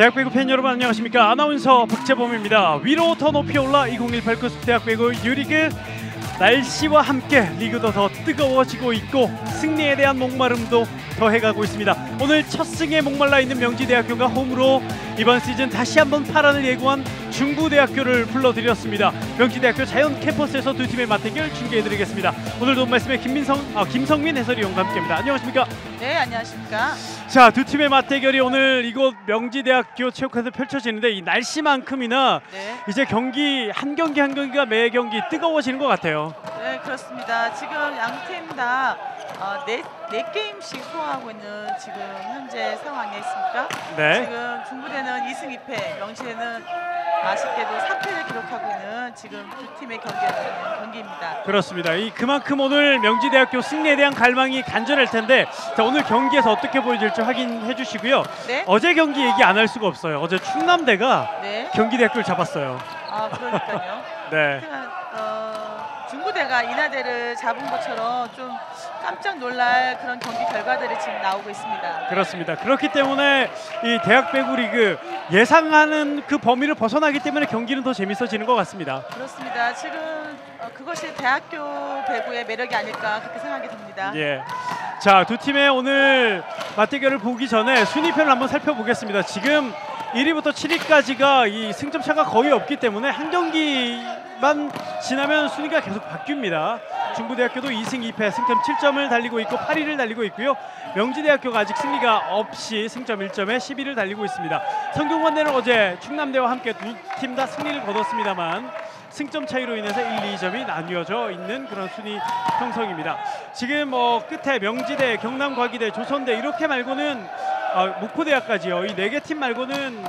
대학배구 팬 여러분 안녕하십니까? 아나운서 박재범입니다. 위로 더 높이 올라 2018 코스 대학배구 유리그 날씨와 함께 리그도 더 뜨거워지고 있고 승리에 대한 목마름도 더해가고 있습니다. 오늘 첫 승에 목말라 있는 명지대학교가 홈으로 이번 시즌 다시 한번 파란을 예고한 중부대학교를 불러드렸습니다. 명지대학교 자연 캠퍼스에서 두 팀의 맞대결 중계해드리겠습니다. 오늘 도움 말씀에 김민성, 아, 김성민 해설위원과 함께합니다. 안녕하십니까 네, 안녕하십니까. 자, 두 팀의 맞대결이 오늘 이곳 명지대학교 체육관에서 펼쳐지는데 이 날씨만큼이나 네, 이제 경기 한 경기 한 경기가 매 경기 뜨거워지는 것 같아요. 네 그렇습니다. 지금 양팀다 어, 네, 네 게임씩 소화하고 있는 지금 현재 상황에 있습니까? 네. 지금 중부대는 2승 2패, 명시대는 아쉽게도 3패를 기록하고 있는 지금 두 팀의 경기였는 경기입니다. 그렇습니다. 이 그만큼 오늘 명지대학교 승리에 대한 갈망이 간절할 텐데 자, 오늘 경기에서 어떻게 보여질지 확인해 주시고요. 네, 어제 경기 얘기 안 할 수가 없어요. 어제 충남대가 네, 경기대학교를 잡았어요. 아 그러니까요. 네. 어, 중부대가 인하대를 잡은 것처럼 좀 깜짝 놀랄 그런 경기 결과들이 지금 나오고 있습니다. 그렇습니다. 그렇기 때문에 이 대학 배구 리그 예상하는 그 범위를 벗어나기 때문에 경기는 더 재밌어지는 것 같습니다. 그렇습니다. 지금 어, 그것이 대학교 배구의 매력이 아닐까 그렇게 생각이 듭니다. 예. 자, 두 팀의 오늘 맞대결을 보기 전에 순위편을 한번 살펴보겠습니다. 지금 1위부터 7위까지가 이 승점 차가 거의 없기 때문에 한 경기만 지나면 순위가 계속 바뀝니다. 중부대학교도 2승 2패 승점 7점을 달리고 있고 8위를 달리고 있고요. 명지대학교가 아직 승리가 없이 승점 1점에 10위를 달리고 있습니다. 성균관대는 어제 충남대와 함께 두 팀 다 승리를 거뒀습니다만 승점 차이로 인해서 1, 2점이 나뉘어져 있는 그런 순위 형성입니다. 지금 뭐 끝에 명지대, 경남과기대, 조선대 이렇게 말고는 어, 목포대학까지요. 이 네 개 팀 말고는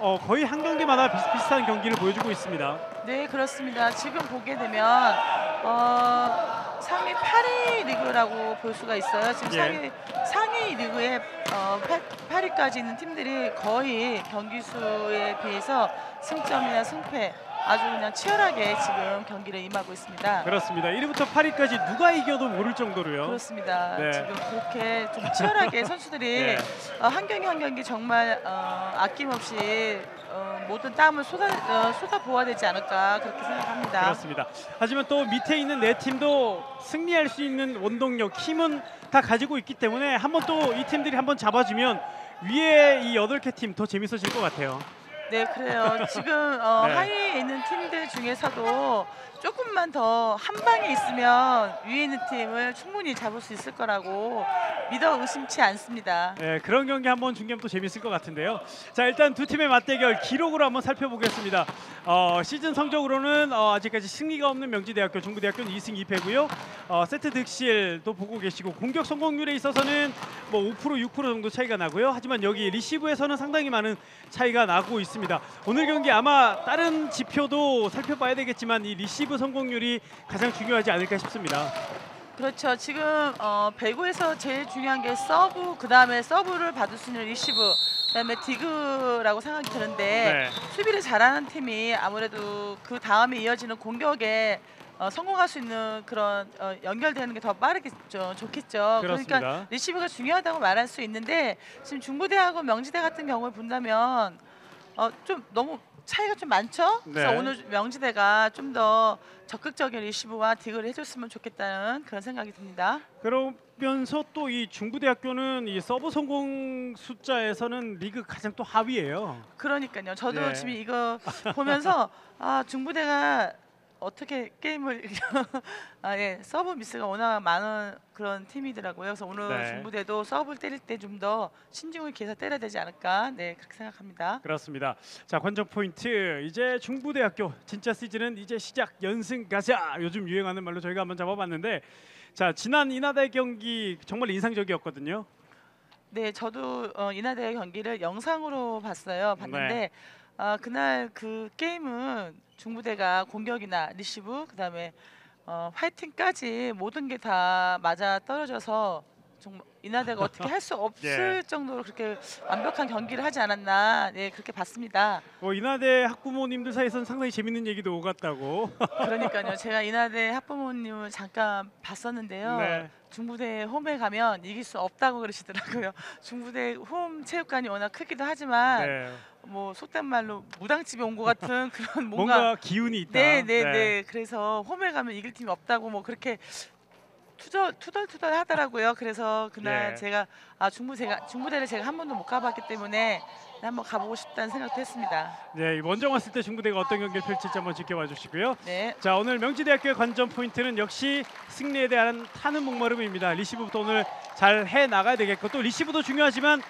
어, 거의 한 경기마다 비슷비슷한 경기를 보여주고 있습니다. 네 그렇습니다. 지금 보게 되면 어, 상위 8위 리그라고 볼 수가 있어요. 지금 예. 상위 상위 리그에 어, 8, 위까지 있는 팀들이 거의 경기 수에 비해서 승점이나 승패 아주 그냥 치열하게 지금 경기를 임하고 있습니다. 그렇습니다. 1위부터 8위까지 누가 이겨도 모를 정도로요. 그렇습니다. 네. 지금 그렇게 좀 치열하게 선수들이 예. 어, 한 경기 한 경기 정말 어, 아낌없이 어, 모든 땀을 쏟아 어, 쏟아 부어야 되지 않을까 그렇게 생각합니다. 그렇습니다. 하지만 또 밑에 있는 네 팀도 승리할 수 있는 원동력, 힘은 다 가지고 있기 때문에 한번 또 이 팀들이 한번 잡아주면 위에 이 여덟 개팀 더 재밌어질 것 같아요. 네, 그래요. 지금 어, 네. 하위에 있는 팀들 중에서도 조금만 더 한 방에 있으면 위에 있는 팀을 충분히 잡을 수 있을 거라고 믿어 의심치 않습니다. 네, 그런 경기 한번 중계하면 또 재밌을 것 같은데요. 자, 일단 두 팀의 맞대결 기록으로 한번 살펴보겠습니다. 어, 시즌 성적으로는 어, 아직까지 승리가 없는 명지대학교, 중부대학교는 2승 2패고요. 어, 세트 득실도 보고 계시고 공격 성공률에 있어서는 뭐 5% 6% 정도 차이가 나고요. 하지만 여기 리시브에서는 상당히 많은 차이가 나고 있습니다. 오늘 경기 아마 다른 지표도 살펴봐야 되겠지만 이 리시브 성공률이 가장 중요하지 않을까 싶습니다. 그렇죠. 지금 어, 배구에서 제일 중요한 게 서브, 그 다음에 서브를 받을 수 있는 리시브, 그 다음에 디그라고 생각이 드는데 네. 수비를 잘하는 팀이 아무래도 그 다음에 이어지는 공격에 어, 성공할 수 있는 그런 어, 연결되는 게 더 빠르겠죠, 좋겠죠. 그렇습니다. 그러니까 리시브가 중요하다고 말할 수 있는데 지금 중부대하고 명지대 같은 경우를 본다면 어, 좀 너무 차이가 좀 많죠. 그래서 네. 오늘 명지대가 좀 더 적극적인 리시브와 디그를 해줬으면 좋겠다는 그런 생각이 듭니다. 그러면서 또 이 중부대학교는 이 서브 성공 숫자에서는 리그 가장 또 하위예요. 그러니까요. 저도 네. 지금 이거 보면서 아 중부대가 어떻게 게임을 아, 예, 서브 미스가 워낙 많은 그런 팀이더라고요. 그래서 오늘 네. 중부대도 서브를 때릴 때 좀 더 신중을 기해서 때려야 되지 않을까, 네 그렇게 생각합니다. 그렇습니다. 자 관전 포인트 이제 중부대학교 진짜 시즌은 이제 시작 연승 가자 요즘 유행하는 말로 저희가 한번 잡아봤는데 자 지난 인하대 경기 정말 인상적이었거든요. 네, 저도 어, 인하대 경기를 영상으로 봤어요. 봤는데 네. 아, 그날 그 게임은 중부대가 공격이나 리시브 그다음에 어, 파이팅까지 모든 게 다 맞아 떨어져서 정말 이나대가 어떻게 할 수 없을 예. 정도로 그렇게 완벽한 경기를 하지 않았나 네 그렇게 봤습니다. 뭐 이나대 학부모님들 사이에서는 상당히 재밌는 얘기도 오갔다고. 그러니까요. 제가 이나대 학부모님을 잠깐 봤었는데요. 네. 중부대 홈에 가면 이길 수 없다고 그러시더라고요. 중부대 홈 체육관이 워낙 크기도 하지만 네. 뭐 속된 말로 무당집에 온 것 같은 그런 뭔가, 뭔가 기운이 있다. 네, 네, 네. 그래서 홈에 가면 이길 팀이 없다고 뭐 그렇게 투덜 투덜 투덜 하더라고요. 그래서 그날 예. 제가 아 중부대가 중부대를 제가 한 번도 못 가봤기 때문에 한번 가보고 싶다는 생각도 했습니다. 네, 원정 왔을 때 중부대가 어떤 경기를 펼칠지 한번 지켜봐 주시고요. 네, 자 오늘 명지대학교의 관전 포인트는 역시 승리에 대한 타는 목마름입니다. 리시브부터 오늘 잘 해 나가야 되겠고 또 리시브도 중요하지만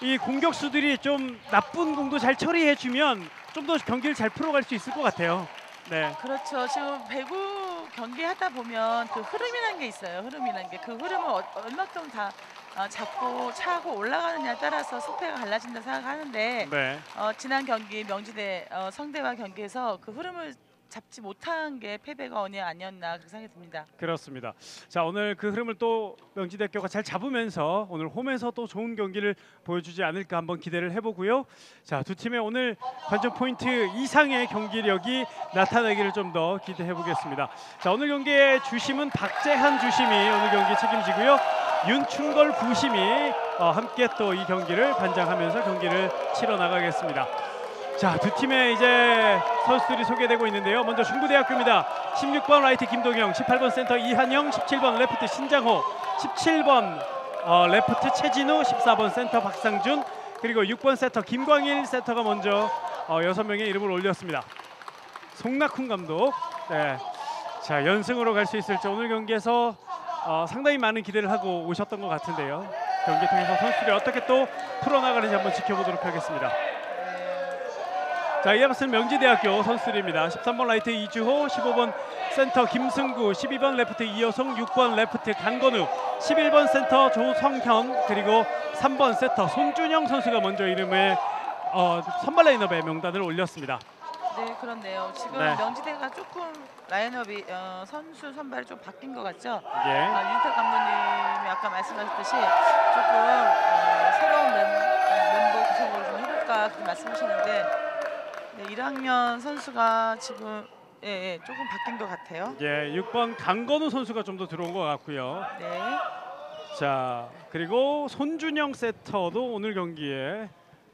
이 공격수들이 좀 나쁜 공도 잘 처리해 주면 좀 더 경기를 잘 풀어갈 수 있을 것 같아요. 네, 그렇죠. 지금 배구 경기 하다 보면 그 흐름이라는 게 있어요. 흐름이라는 게 그 흐름을 어- 얼마큼 다 어, 잡고 차고 올라가느냐에 따라서 승패가 갈라진다 생각하는데 네, 어, 지난 경기 명지대 어, 성대와 경기에서 그 흐름을 잡지 못한 게 패배가 언이 아니었나 그렇게 생각이 듭니다. 그렇습니다. 자 오늘 그 흐름을 또 명지대학교가 잘 잡으면서 오늘 홈에서 또 좋은 경기를 보여주지 않을까 한번 기대를 해보고요. 자 두 팀의 오늘 관전 포인트 이상의 경기력이 나타나기를 좀 더 기대해 보겠습니다. 자 오늘 경기의 주심은 박재한 주심이 오늘 경기 책임지고요. 윤충걸 부심이 어, 함께 또 이 경기를 관장하면서 경기를 치러 나가겠습니다. 자, 두 팀의 이제 선수들이 소개되고 있는데요. 먼저 중부대학교입니다. 16번 라이트 김동영, 18번 센터 이한영, 17번 레프트 신장호, 17번 어, 레프트 최진우, 14번 센터 박상준, 그리고 6번 세터 김광일 세터가 먼저 어, 6명의 이름을 올렸습니다. 송낙훈 감독. 네. 자, 연승으로 갈 수 있을지 오늘 경기에서 어, 상당히 많은 기대를 하고 오셨던 것 같은데요. 경기 통해서 선수들이 어떻게 또 풀어나가는지 한번 지켜보도록 하겠습니다. 자, 이에 맞서는 명지대학교 선수들입니다. 13번 라이트 이주호, 15번 센터 김승구, 12번 레프트 이여성, 6번 레프트 강건우, 11번 센터 조성현, 그리고 3번 세터 손준영 선수가 먼저 이름을 어, 선발 라인업에 명단을 올렸습니다. 네, 그런데요. 지금 네. 명지대가 조금 라인업이 어, 선수 선발이 좀 바뀐 것 같죠? 예. 아, 윤탁 감독님이 아까 말씀하셨듯이 조금 어, 새로운 멤, 어, 멤버 구성을 좀 해볼까 그렇게 말씀하셨는데 네, 1학년 선수가 지금 예, 예, 조금 바뀐 것 같아요. 예, 6번 강건우 선수가 좀 더 들어온 것 같고요. 네, 자, 그리고 손준영 세터도 오늘 경기에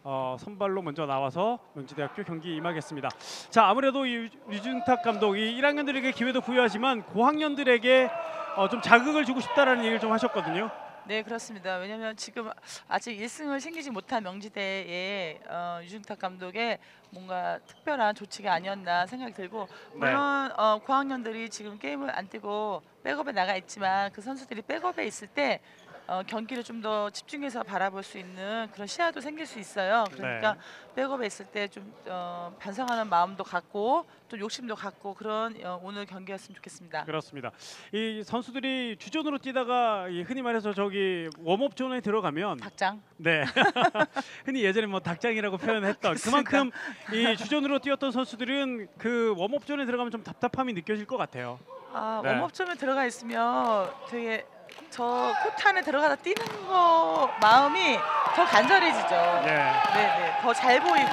어, 선발로 먼저 나와서 명지대학교 경기 임하겠습니다. 자, 아무래도 이 류준탁 감독이 1학년들에게 기회도 부여하지만 고학년들에게 어, 좀 자극을 주고 싶다라는 얘기를 좀 하셨거든요. 네 그렇습니다. 왜냐하면 지금 아직 1승을 챙기지 못한 명지대의 어, 유준탁 감독의 뭔가 특별한 조치가 아니었나 생각이 들고 물론 어, 고학년들이 지금 게임을 안 뛰고 백업에 나가 있지만 그 선수들이 백업에 있을 때 어, 경기를 좀 더 집중해서 바라볼 수 있는 그런 시야도 생길 수 있어요. 그러니까 백업에 있을 때좀 어, 반성하는 마음도 갖고 또 욕심도 갖고 그런 어, 오늘 경기였으면 좋겠습니다. 그렇습니다. 이 선수들이 주전으로 뛰다가 이 흔히 말해서 저기 warm-up zone에 들어가면 닭장. 네. 흔히 예전에 뭐 닭장이라고 표현했던 그만큼 이 주전으로 뛰었던 선수들은 그 warm-up zone에 들어가면 좀 답답함이 느껴질 것 같아요. 아 네. warm-up zone에 들어가 있으면 되게 저 코트 안에 들어가다 뛰는 거 마음이 더 간절해지죠. 네. 네네 더 잘 보이고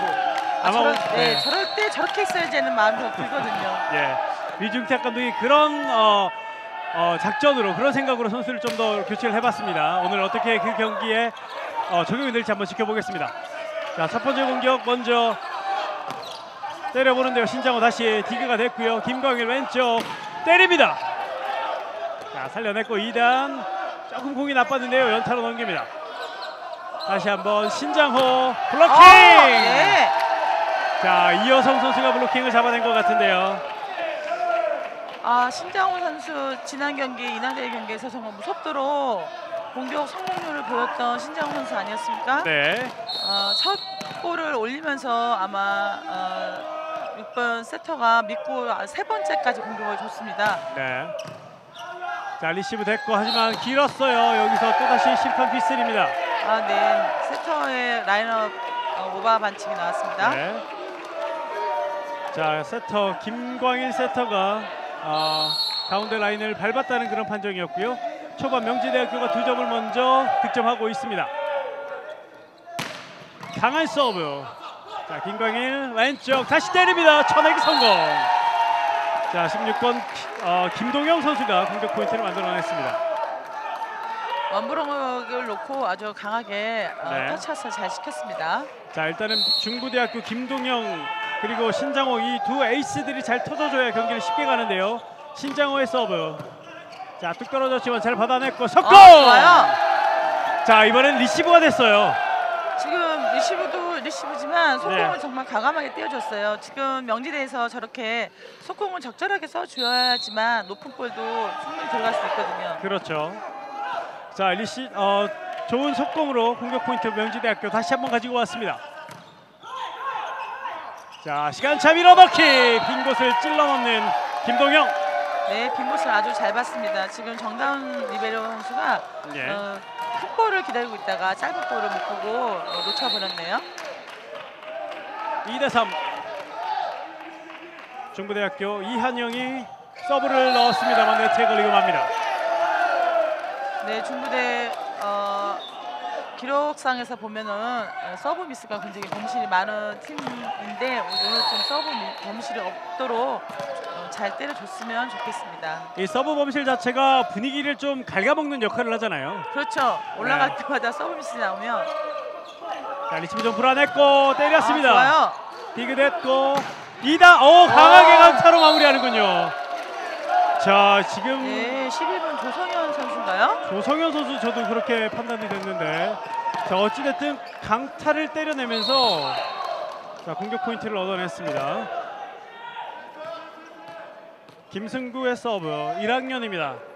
아, 저럴, 오- 네, 네. 저럴 때 저렇게 있어야지 하는 마음이 더 들거든요. 예. 위중택 감독이 그런 어, 어, 작전으로 그런 생각으로 선수를 좀 더 교체를 해봤습니다. 오늘 어떻게 그 경기에 어, 적용이 될지 한번 지켜보겠습니다. 자, 첫 번째 공격 먼저 때려보는데요. 신장호 다시 디그가 됐고요. 김광일 왼쪽 때립니다. 자, 살려냈고 2단 조금 공이 나빴는데요. 연타로 넘깁니다. 다시 한번 신장호 블로킹. 어, 예. 자, 이여성 선수가 블로킹을 잡아낸 것 같은데요. 아 신장호 선수 지난 경기 이나대 경기에서 정말 무섭도록 공격 성공률을 보였던 신장호 선수 아니었습니까? 네. 어, 첫 골을 올리면서 아마 어, 6번 세터가 믿고 아, 세 번째까지 공격을 줬습니다. 네. 자 리시브 됐고 하지만 길었어요. 여기서 또다시 심판 휘슬입니다. 아, 네. 세터의 라인업 어, 오버 반칙이 나왔습니다. 네. 자 세터 김광일 세터가 어, 가운데 라인을 밟았다는 그런 판정이었고요. 초반 명지대학교가 두 점을 먼저 득점하고 있습니다. 강한 서브. 자, 김광일 왼쪽 다시 때립니다. 쳐내기 성공. 자, 16번 어, 김동영 선수가 공격 포인트를 만들어냈습니다. one block을 놓고 아주 강하게 어, 네. 터치아웃을 잘 시켰습니다. 자, 일단은 중부대학교 김동영 그리고 신장호 이 두 에이스들이 잘 터져줘야 경기를 쉽게 가는데요. 신장호의 서브. 자, 뚝 떨어졌지만 잘 받아냈고 속공. 아, 좋아요. 자, 이번엔 리시브가 됐어요. 지금 리시브도 리시브지만 속공을 네. 정말 과감하게 띄워줬어요. 지금 명지대에서 저렇게 속공을 적절하게 써줘야지만 높은 볼도 충분히 들어갈 수 있거든요. 그렇죠. 자, 리시 어 좋은 속공으로 공격 포인트 명지대학교 다시 한번 가지고 왔습니다. 자, 시간차 밀어넣기 빈 곳을 찔러 넣는 김동영. 네, 빈 곳을 아주 잘 봤습니다. 지금 정다운 리베로 선수가 예. 어, 큰 볼을 기다리고 있다가 짧은 볼을 못 보고 어, 놓쳐버렸네요. 2대 3. 중부대학교 이한영이 서브를 넣었습니다만 네트에 걸리고 맙니다. 네, 중부대 어, 기록상에서 보면은 어, 서브 미스가 굉장히 범실이 많은 팀인데 오늘 좀 서브 미- 범실이 없도록 어, 잘 때려줬으면 좋겠습니다. 이 서브 범실 자체가 분위기를 좀 갉아먹는 역할을 하잖아요. 그렇죠. 올라갈 네. 때마다 서브 미스 나오면 자, 리시브 좀 불안했고 때렸습니다. 아. 디그됐고 이다 오 강하게 오. 강타로 마무리하는군요. 자 지금 네, 11번 조성현 선수인가요? 조성현 선수 저도 그렇게 판단이 됐는데 자 어찌됐든 강타를 때려내면서 자 공격 포인트를 얻어냈습니다. 김승구의 서브 1학년입니다.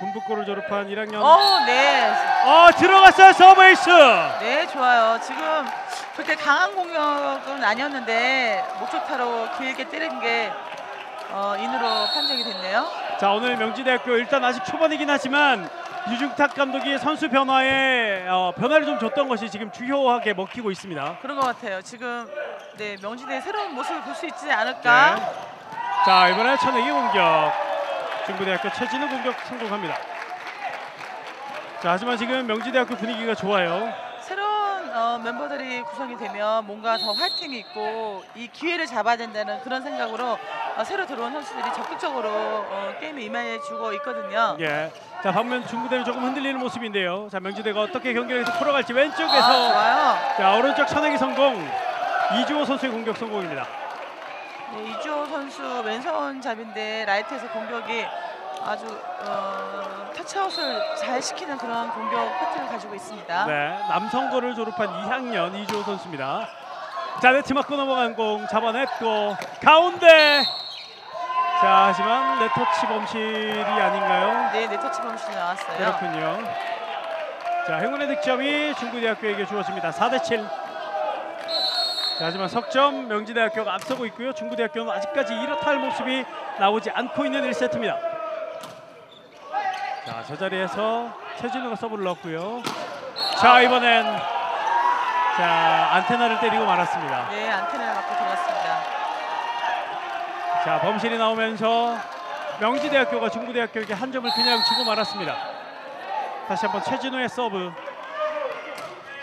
군부고를 졸업한 1학년 어, 네. 어 들어갔어요 서브 에이스 네, 좋아요. 지금 그렇게 강한 공격은 아니었는데 목적타로 길게 때린 게 어, 인으로 판정이 됐네요. 자 오늘 명지대학교 일단 아직 초반이긴 하지만 유중탁 감독이 선수 변화에 어, 변화를 좀 줬던 것이 지금 주요하게 먹히고 있습니다. 그런 것 같아요. 지금 네, 명지대 새로운 모습을 볼 수 있지 않을까? 네. 자 이번에 천내기 공격 중부대학교 최진우 공격 성공합니다. 자 하지만 지금 명지대학교 분위기가 좋아요. 새로운 어, 멤버들이 구성이 되면 뭔가 더 화이팅이 있고 이 기회를 잡아야 된다는 그런 생각으로 어, 새로 들어온 선수들이 적극적으로 어, 게임에 임해 주고 있거든요. 예. 자 반면 중부대는 조금 흔들리는 모습인데요. 자 명지대가 어떻게 경기를 계속 풀어갈지 아, 왼쪽에서 좋아요. 자 오른쪽 천내기 성공 이주호 선수의 공격 성공입니다. 네, 이주호 선수 왼손잡인데 라이트에서 공격이 아주 어, 터치아웃을 잘 시키는 그런 공격 패턴을 가지고 있습니다. 네, 남성고를 졸업한 2학년 이주호 선수입니다. 자, 네트 맞고 넘어간 공 잡아냈고 가운데. 자, 하지만 네터치 범실이 아닌가요? 네, 네터치 범실이 나왔어요. 그렇군요. 자, 행운의 득점이 중부대학교에게 주어집니다. 4대 7. 자, 하지만 석점 명지대학교가 앞서고 있고요. 중부대학교는 아직까지 이렇다 할 모습이 나오지 않고 있는 1세트입니다. 자, 저 자리에서 최진우가 서브를 넣었고요. 자, 이번엔 자, 안테나를 때리고 말았습니다. 네, 안테나를 맞고 들어갔습니다. 자, 범실이 나오면서 명지대학교가 중부대학교에게 한 점을 그냥 주고 말았습니다. 다시 한번 최진우의 서브.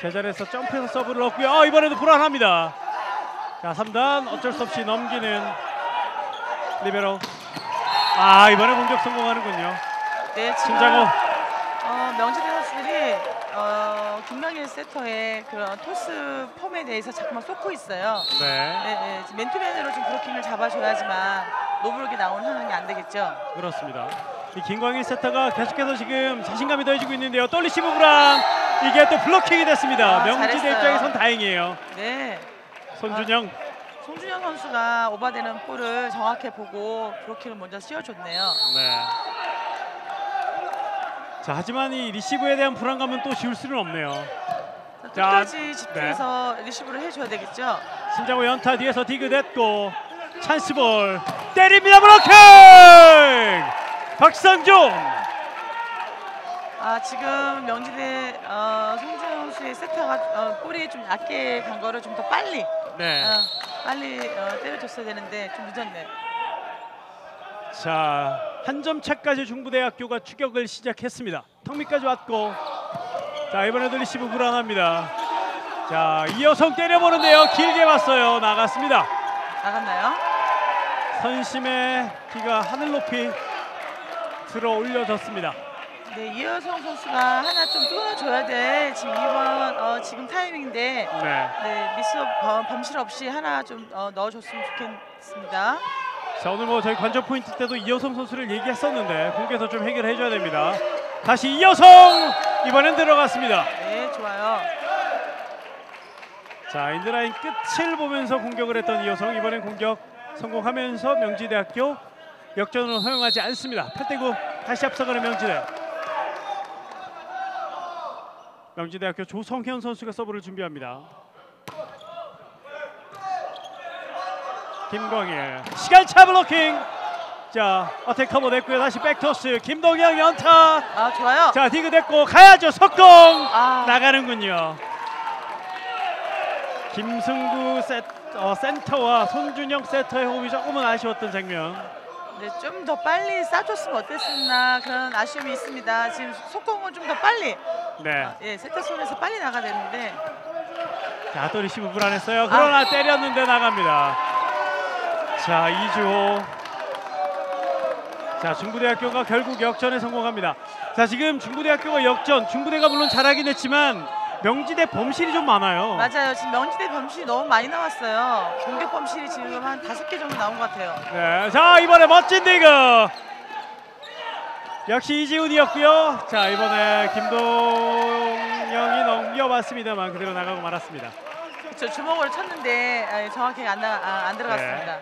제자리에서 점프해서 서브를 넣었고요. 어, 이번에도 불안합니다. 자, 3단 어쩔 수 없이 넘기는 리베로. 아, 이번에 공격 성공하는군요. 네, 지금 신장호. 어, 명지대 선수들이 어, 김명일 세터의 그런 토스 폼에 대해서 자꾸만 쏟고 있어요. 네. 네, 네, 지금 맨투맨으로 좀 블로킹을 잡아줘야지만 no block이 나오는 상황이 안 되겠죠. 그렇습니다. 이 김광일 세터가 계속해서 지금 자신감이 더해지고 있는데요. 또 리시브 불안. 이게 또 블로킹이 됐습니다. 아, 명지대 잘했어요. 입장에선 다행이에요. 네, 손준영. 송준영 선수가 오바되는 볼을 정확히 보고 블로킹을 먼저 씌워줬네요. 네. 자 하지만 이 리시브에 대한 불안감은 또 지울 수는 없네요. 자, 끝까지 집중해서 리시브를 해줘야 되겠죠. 신장호 연타 뒤에서 디그됐고 찬스볼 때립니다 블로킹 박상준 아 지금 명지대 어, 송준영 선수의 세터가 어, 볼이 좀 얕게 간 거를 좀 더 빨리 네. 어, 빨리 어, 때려줬어야 되는데 좀 늦었네. 자 한 점 차까지 중부대학교가 추격을 시작했습니다. 턱밑까지 왔고 자 이번에도 리시브 불안합니다. 자 이여성 때려보는데요. 길게 왔어요. 나갔습니다. 나갔나요? 선심의 키가 하늘 높이 들어 올려졌습니다. 네, 이여성 선수가 하나 좀 뚫어줘야 돼. 지금 이번 어, 지금 타이밍인데 네. 네, 미스 범, 범실 없이 하나 좀 어, 넣어줬으면 좋겠습니다. 자 오늘 뭐 저희 관전 포인트 때도 이여성 선수를 얘기했었는데 공개에서 좀 해결해 줘야 됩니다. 다시 이여성 이번엔 들어갔습니다. 네, 좋아요. 자 인드라인 끝을 보면서 공격을 했던 이여성 이번엔 공격 성공하면서 명지대학교 역전을 허용하지 않습니다. 8대9 다시 앞서가는 명지대. 명지대학교 조성현 선수가 서브를 준비합니다. 김광일 시간차 블로킹. 자 attack cover 됐고요. 다시 백토스 김동영 연타. 아, 좋아요. 자 디그 됐고 가야죠 속공. 아, 나가는군요. 김승구 세, 어, 센터와 손준영 세터의 호흡이 조금은 아쉬웠던 장면. 네, 좀 더 빨리 쏴줬으면 어땠었나 그런 아쉬움이 있습니다. 지금 속공은 좀 더 빨리, 네. 예, 세터 손에서 빨리 나가야 되는데 자, 또 리시브 불안했어요. 그러나 아. 때렸는데 나갑니다. 자, 이주호. 자, 중부대학교가 결국 역전에 성공합니다. 자, 지금 중부대학교가 역전. 중부대가 물론 잘하긴 했지만 명지대 범실이 좀 많아요. 맞아요. 지금 명지대 범실이 너무 많이 나왔어요. 공격 범실이 지금 한 다섯 개 정도 나온 것 같아요. 네, 자 이번에 멋진 디그 역시 이지훈이었고요. 자 이번에 김동영이 넘겨봤습니다만 그대로 나가고 말았습니다. 그렇죠. 주먹으로 쳤는데 아, 정확히 안, 나, 아, 안 들어갔습니다.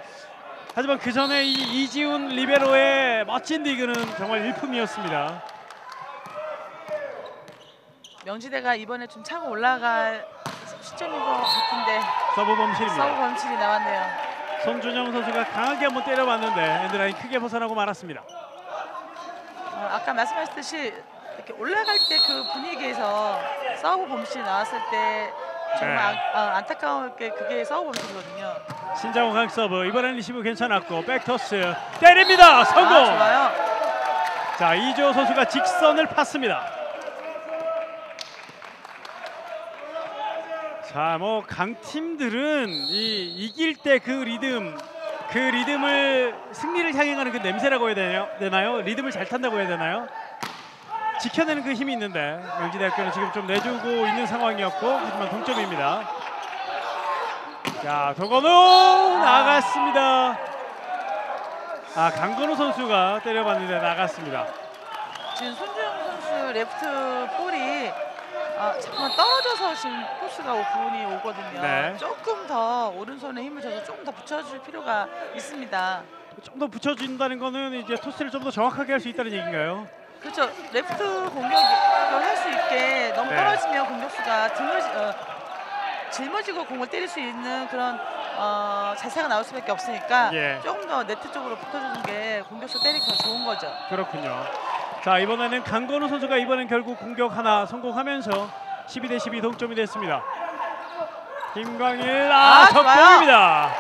하지만 그 전에 이 이지훈 리베로의 멋진 디그는 정말 일품이었습니다. 명지대가 이번에 좀 차고 올라갈 시점인 것 같은데 서브 범실입니다. 서브 범실이 나왔네요. 손준영 선수가 강하게 한번 때려봤는데 엔드라인 크게 벗어나고 말았습니다. 어, 아까 말씀하셨듯이 이렇게 올라갈 때 그 분위기에서 서브 범실이 나왔을 때 정말 네. 안, 어, 안타까운 게 그게 서브 범실이거든요. 신장호 강 서브 이번엔 리시브 괜찮았고 백토스 때립니다. 성공. 아, 좋아요. 자 이주호 선수가 직선을 팠습니다. 자 뭐 강팀들은 이 이길 때 그 리듬 그 리듬을 승리를 향해 가는 그 냄새라고 해야 되나요? 되나요? 리듬을 잘 탄다고 해야 되나요? 지켜내는 그 힘이 있는데 명지대학교는 지금 좀 내주고 있는 상황이었고 하지만 동점입니다. 자 도건우 나갔습니다. 아 강건우 선수가 때려봤는데 나갔습니다. 지금 손주영 선수 레프트 볼이 아, 잠깐만 떨어져서 지금 코스가 오- 부분이 오거든요. 네. 조금 더 오른손에 힘을 줘서 조금 더 붙여줄 필요가 있습니다. 좀 더 붙여준다는 거는 이제 토스를 좀 더 정확하게 할 수 있다는 얘기인가요? 그렇죠. 레프트 공격을 할 수 있게 너무 네. 떨어지면 공격수가 등을 어, 짊어지고 공을 때릴 수 있는 그런 어, 자세가 나올 수밖에 없으니까 예. 조금 더 네트 쪽으로 붙어주는 게 공격수 때리기 더 좋은 거죠. 그렇군요. 자 이번에는 강건우 선수가 이번엔 결국 공격 하나 성공하면서 12 대 12 동점이 됐습니다. 김광일 아, 아, 적공입니다.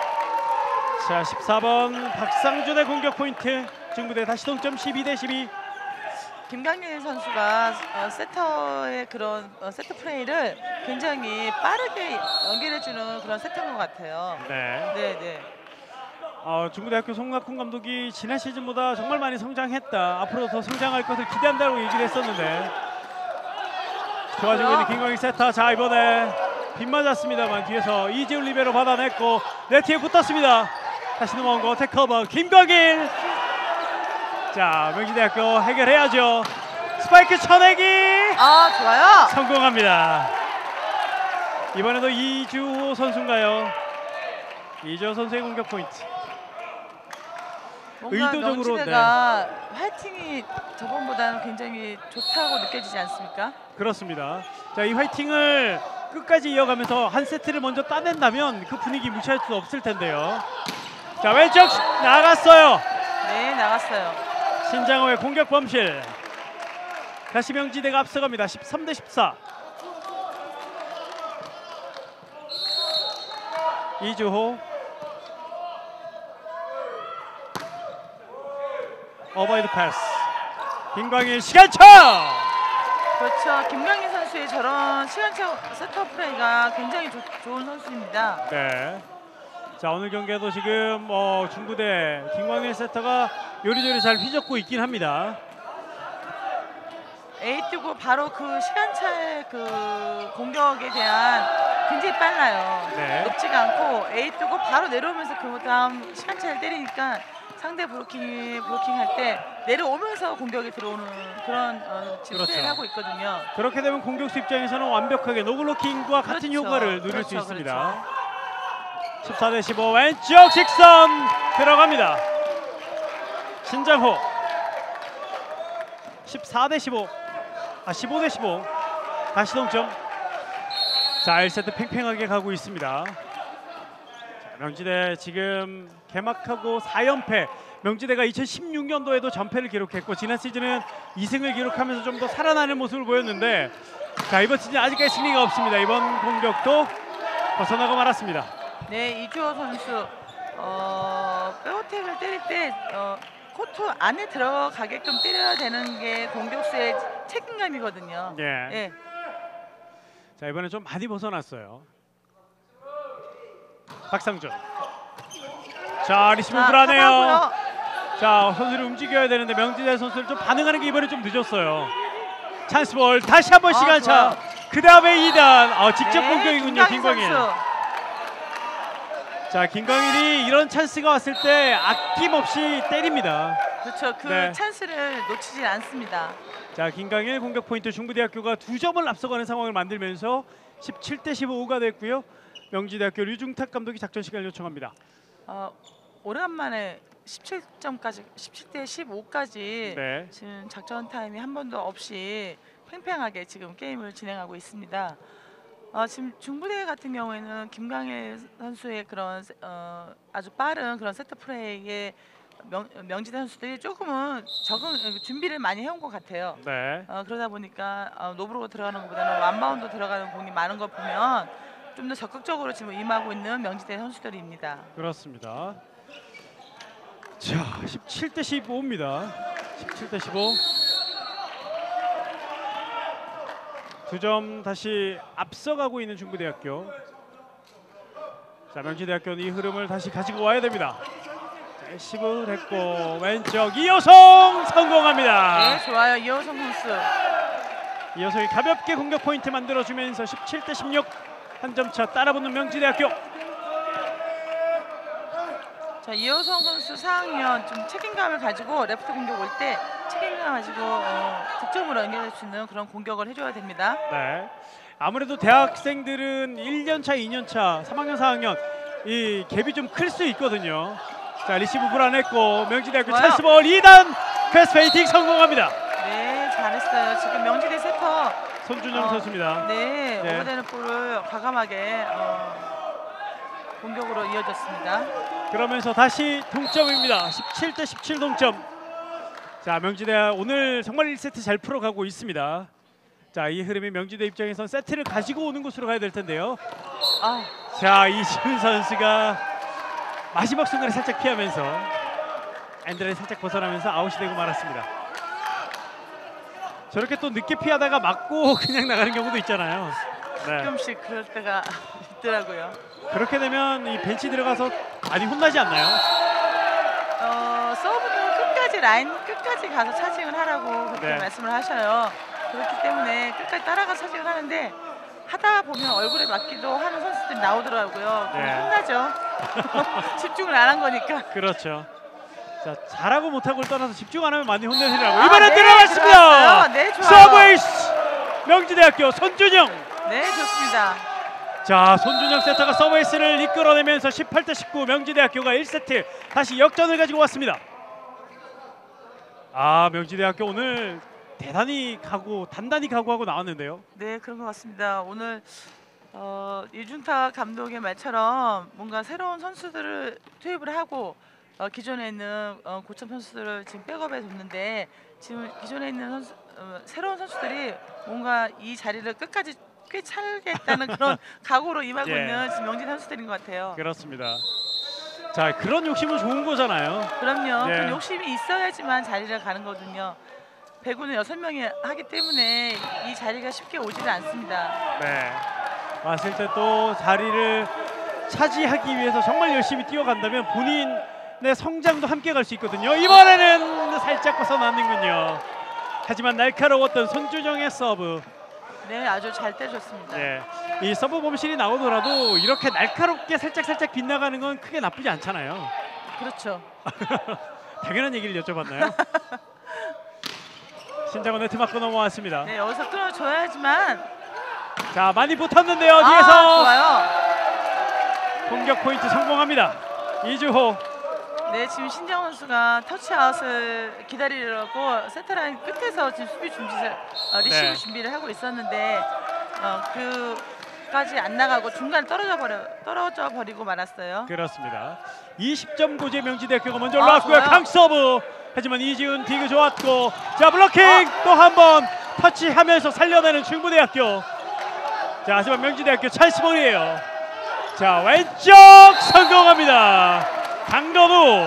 자 14번 박상준의 공격 포인트 중부대 다시 동점 12 대 12. 김강민 선수가 어, 세터의 그런 어, 세터 플레이를 굉장히 빠르게 연결해주는 그런 세터인 것 같아요. 네. 네, 네. 어, 중부대학교 송학훈 감독이 지난 시즌보다 정말 많이 성장했다. 앞으로 더 성장할 것을 기대한다고 얘기를 했었는데 좋아지고 있는 김광일 세터. 자 이번에 빗맞았습니다만 뒤에서 이지훈 리베로 받아냈고 네트에 붙었습니다. 다시 넘어온 거 attack cover 김광일. 자 명지대학교 해결해야죠. 스파이크 쳐내기 아, 좋아요. 성공합니다. 이번에도 이주호 선수인가요? 이주호 선수의 공격 포인트. 의도적으로, 네. 명지대가 화이팅이 저번보다는 굉장히 좋다고 느껴지지 않습니까? 그렇습니다. 자, 이 화이팅을 끝까지 이어가면서 한 세트를 먼저 따낸다면 그 분위기 무시할 수 없을 텐데요. 자, 왼쪽 나갔어요. 네, 나갔어요. 신장호의 공격 범실. 다시 명지대가 앞서갑니다. 13 대 14. 이주호 어바이드 패스. 김광일 시간차. 그렇죠. 김강인 선수의 저런 시간차 세터 플레이가 굉장히 좋- 좋은 선수입니다. 네. 자 오늘 경기에도 지금 어, 중부대 김광일 세터가 요리조리 잘 휘젓고 있긴 합니다. A 뜨고 바로 그 시간차의 그 공격에 대한 굉장히 빨라요. 네. 높지가 않고 A 뜨고 바로 내려오면서 그 다음 시간차를 때리니까 상대 브로킹 브로킹 할 때 내려오면서 공격에 들어오는 그런 어, 지금 그렇죠. 하고 있거든요. 그렇게 되면 공격수 입장에서는 완벽하게 노블로킹과 같은 그렇죠. 효과를 누릴 수 그렇죠, 있습니다. 14 대 15 왼쪽 직선 들어갑니다. 신장호 14 대 15. 아 15 대 15. 다시 동점. 자 1세트 팽팽하게 가고 있습니다. 자, 명지대 지금 개막하고 4연패. 명지대가 2016년도에도 전패를 기록했고 지난 시즌은 2승을 기록하면서 좀 더 살아나는 모습을 보였는데 자 이번 시즌 아직까지 승리가 없습니다. 이번 공격도 벗어나고 말았습니다. 네, 이주호 선수 어, 백어택을 때릴 때 어, 코트 안에 들어가게끔 때려야 되는 게 공격수의 책임감이거든요. 예. 예. 자 이번에 좀 많이 벗어났어요. 박상준. 자 리시브 자, 불안해요. 자 선수를 움직여야 되는데 명지대 선수를 좀 반응하는 게 이번에 좀 늦었어요. 찬스볼 다시 한번 아, 시간차. 좋아요. 그 다음에 2단 어, 직접 네, 공격이군요 김광일. 선수. 자 김광일이 이런 찬스가 왔을 때 아낌없이 때립니다. 그렇죠. 그 네. 찬스를 놓치질 않습니다. 자 김광일 공격 포인트 중부대학교가 두 점을 앞서가는 상황을 만들면서 17대 15가 됐고요. 명지대학교 류중탁 감독이 작전 시간을 요청합니다. 어, 오랜만에 17점까지 17대 15까지 네. 지금 작전 타임이 한 번도 없이 팽팽하게 지금 게임을 진행하고 있습니다. 어, 지금 중부대 같은 경우에는 김강일 선수의 그런 세- 어, 아주 빠른 그런 세트 플레이에 명, 명지대 선수들이 조금은 적응 준비를 많이 해온 것 같아요. 네. 어, 그러다 보니까 어, 노브로 들어가는 것보다는 완바운드 들어가는 공이 많은 걸 보면 좀 더 적극적으로 지금 임하고 있는 명지대 선수들입니다. 그렇습니다. 자, 17대 15입니다. 17대 15. 두 점 다시 앞서가고 있는 중부대학교. 자, 명지대학교는 이 흐름을 다시 가지고 와야 됩니다. 자, 시브를 했고 왼쪽 이호성 성공합니다. 네, 좋아요. 이호성 선수. 이호성이 가볍게 공격 포인트 만들어주면서 17대 16 한 점 차 따라붙는 명지대학교. 자 이호성 선수 4학년 좀 책임감을 가지고 레프트 공격 올 때 책임감 가지고 어, 득점으로 연결할 수 있는 그런 공격을 해줘야 됩니다. 네. 아무래도 대학생들은 1년 차, 2년 차, 3학년, 4학년 이 갭이 좀 클 수 있거든요. 자 리시브 불안했고 명지대학교 좋아요. 찬스볼 2단 패스 페인팅 성공합니다. 네 잘했어요. 지금 명지대 세터 손준영 어, 선수입니다. 네, 네. 오버되는 볼을 과감하게 어, 공격으로 이어졌습니다. 그러면서 다시 동점입니다. 17 대 17 동점. 자 명지대 오늘 정말 1세트 잘 풀어가고 있습니다. 자 이 흐름이 명지대 입장에선 세트를 가지고 오는 곳으로 가야 될 텐데요. 아, 자 이시훈 선수가 마지막 순간에 살짝 피하면서 엔드를 살짝 벗어나면서 아웃이 되고 말았습니다. 저렇게 또 늦게 피하다가 맞고 그냥 나가는 경우도 있잖아요. 네. 가끔씩 그럴 때가 있더라고요. 그렇게 되면 이 벤치 들어가서 많이 혼나지 않나요? 어, 서브는 끝까지 라인 끝까지 가서 judging을 하라고 그렇게 네. 말씀을 하셔요. 그렇기 때문에 끝까지 따라가 judging을 하는데 하다 보면 얼굴에 맞기도 하는 선수들이 나오더라고요. 네. 혼나죠. 집중을 안 한 거니까. 그렇죠. 자 잘하고 못하고를 떠나서 집중 안 하면 많이 혼내시라고 아, 이번에 네, 들어갔습니다. 네, 좋아요. 서브에이스 명지대학교 손준영. 네, 좋습니다. 자 손준영 세터가 서브에이스를 이끌어내면서 18대 19 명지대학교가 1세트 다시 역전을 가지고 왔습니다. 아 명지대학교 오늘 대단히 가고 단단히 각오하고 나왔는데요. 네, 그런 것 같습니다. 오늘 어, 이준타 감독의 말처럼 뭔가 새로운 선수들을 투입을 하고 어, 기존에 있는 어, 고참 선수들을 지금 백업해 뒀는데 지금 기존에 있는 선수, 어, 새로운 선수들이 뭔가 이 자리를 끝까지 꽤 차겠다는 그런 각오로 임하고 예. 있는 지금 명진 선수들인 것 같아요. 그렇습니다. 자 그런 욕심은 좋은 거잖아요. 그럼요. 예. 그 욕심이 있어야지만 자리를 가는 거거든요. 배구는 여섯 명이 하기 때문에 이 자리가 쉽게 오지를 않습니다. 네. 왔을 때 또 자리를 차지하기 위해서 정말 열심히 뛰어간다면 본인 의 성장도 함께 갈 수 있거든요. 이번에는 살짝 벗어나는군요. 하지만 날카로웠던 손준영의 서브. 네, 아주 잘 때렸습니다. 네. 이 서브 범실이 나오더라도 이렇게 날카롭게 살짝 살짝 빗나가는 건 크게 나쁘지 않잖아요. 그렇죠. 당연한 얘기를 여쭤봤나요? 신장원 네트 맞고 넘어왔습니다. 네, 여기서 끊어줘야지만 자 많이 붙었는데요. 아, 뒤에서 좋아요. 공격 포인트 성공합니다. 이주호. 네, 지금 신정 선수가 터치아웃을 기다리려고 세터라인 끝에서 지금 수비 준비를 어, 리시브 네. 준비를 하고 있었는데 어, 그까지 안 나가고 중간 떨어져 버려 떨어져 버리고 말았어요. 그렇습니다. 20점 고지에 명지대학교가 먼저 아, 올라왔고요. 좋아요. 강서브. 하지만 이지훈 디그 좋았고 자 블로킹 아. 또 한 번 터치하면서 살려내는 중부대학교. 자 하지만 명지대학교 찬스볼이에요. 자 왼쪽 성공합니다. 강건우.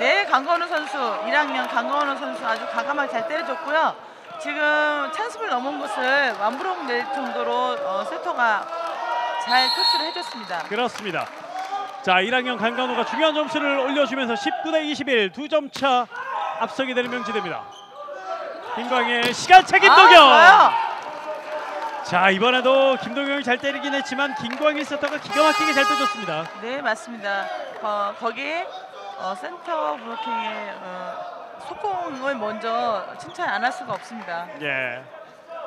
네, 강건우 선수 1학년 강건우 선수 아주 과감하게 잘 때려줬고요. 지금 찬스볼 넘은 곳을 완브록 낼 정도로 어, 세터가 잘 토스를 해줬습니다. 그렇습니다. 자 1학년 강건우가 중요한 점수를 올려주면서 19대 21 두 점 차 앞서게 되는 명지대입니다. 김광의 시간차 김동현. 아, 자 이번에도 김동영이 잘 때리긴 했지만 김광일 세터가 기가 막히게 잘 떠줬습니다. 네, 맞습니다. 어, 거기에 어, 센터 블로킹의 어, 소통을 먼저 칭찬 안 할 수가 없습니다. 예.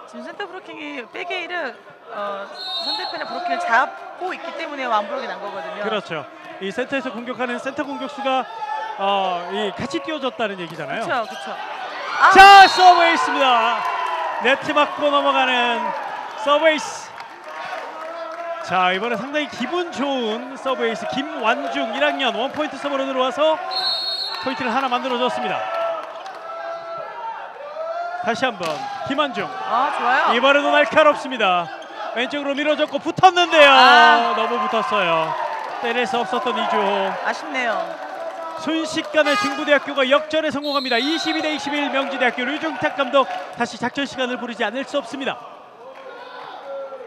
지금 센터 블로킹이 back A를 어, 상대편의 블로킹을 잡고 있기 때문에 one block이 난 거거든요. 그렇죠. 이 센터에서 공격하는 센터 공격수가 어, 이 같이 뛰어줬다는 얘기잖아요. 그렇죠, 그렇죠. 아, 자 서브에이스입니다. 네트 맞고 넘어가는 서브에이스. 자 이번에 상당히 기분 좋은 서브에이스 김완중 1학년 원포인트 서브로 들어와서 포인트를 하나 만들어줬습니다. 다시 한번 김완중 아, 좋아요. 이번에도 날카롭습니다. 왼쪽으로 밀어줬고 붙었는데요. 아. 너무 붙었어요. 때릴 수 없었던 이주호. 아쉽네요. 순식간에 중부대학교가 역전에 성공합니다. 22 대 21 명지대학교 류중탁 감독 다시 작전 시간을 부르지 않을 수 없습니다.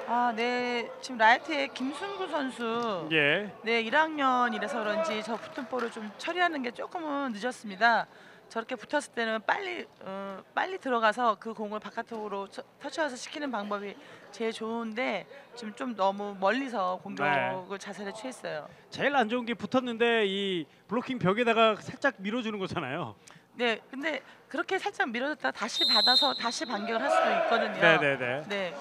아, 네. 지금 라이트의 김순구 선수. 예. 네, 1학년이라서 그런지 저 붙은 볼을 좀 처리하는 게 조금은 늦었습니다. 저렇게 붙었을 때는 빨리 어, 빨리 들어가서 그 공을 바깥으로 쳐- 터치해서 시키는 방법이 제일 좋은데 지금 좀 너무 멀리서 공격을 자세를 취했어요. 제일 안 좋은 게 붙었는데 이 블로킹 벽에다가 살짝 밀어주는 거잖아요. 네, 근데 그렇게 살짝 밀어줬다 다시 받아서 다시 반격을 할 수도 있거든요. 네 네 네. 네,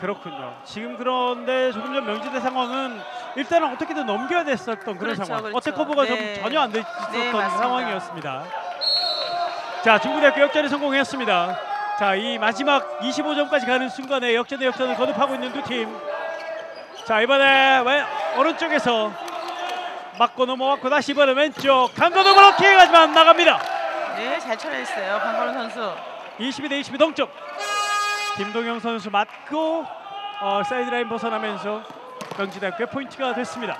그렇군요. 지금 그런데 조금 전 명지대 상황은 일단은 어떻게든 넘겨야 됐었던 그런 그렇죠, 상황. 그렇죠. 어택 커버가 좀 네. 전혀 안 됐었던 네. 상황이었습니다. 자, 중부대학교 역전에 성공했습니다. 자, 이 마지막 25점까지 가는 순간에 역전의 역전을 거듭하고 있는 두 팀. 자, 이번에 왼 오른쪽에서 맞고 넘어왔고 다시 이번에 왼쪽 강건우 블로킹 하지만 나갑니다. 네, 잘 처리했어요. 강건우 선수. 22 대 22 동점. 김동영 선수 맞고 어, 사이드라인 벗어나면서 명지대학교 포인트가 됐습니다.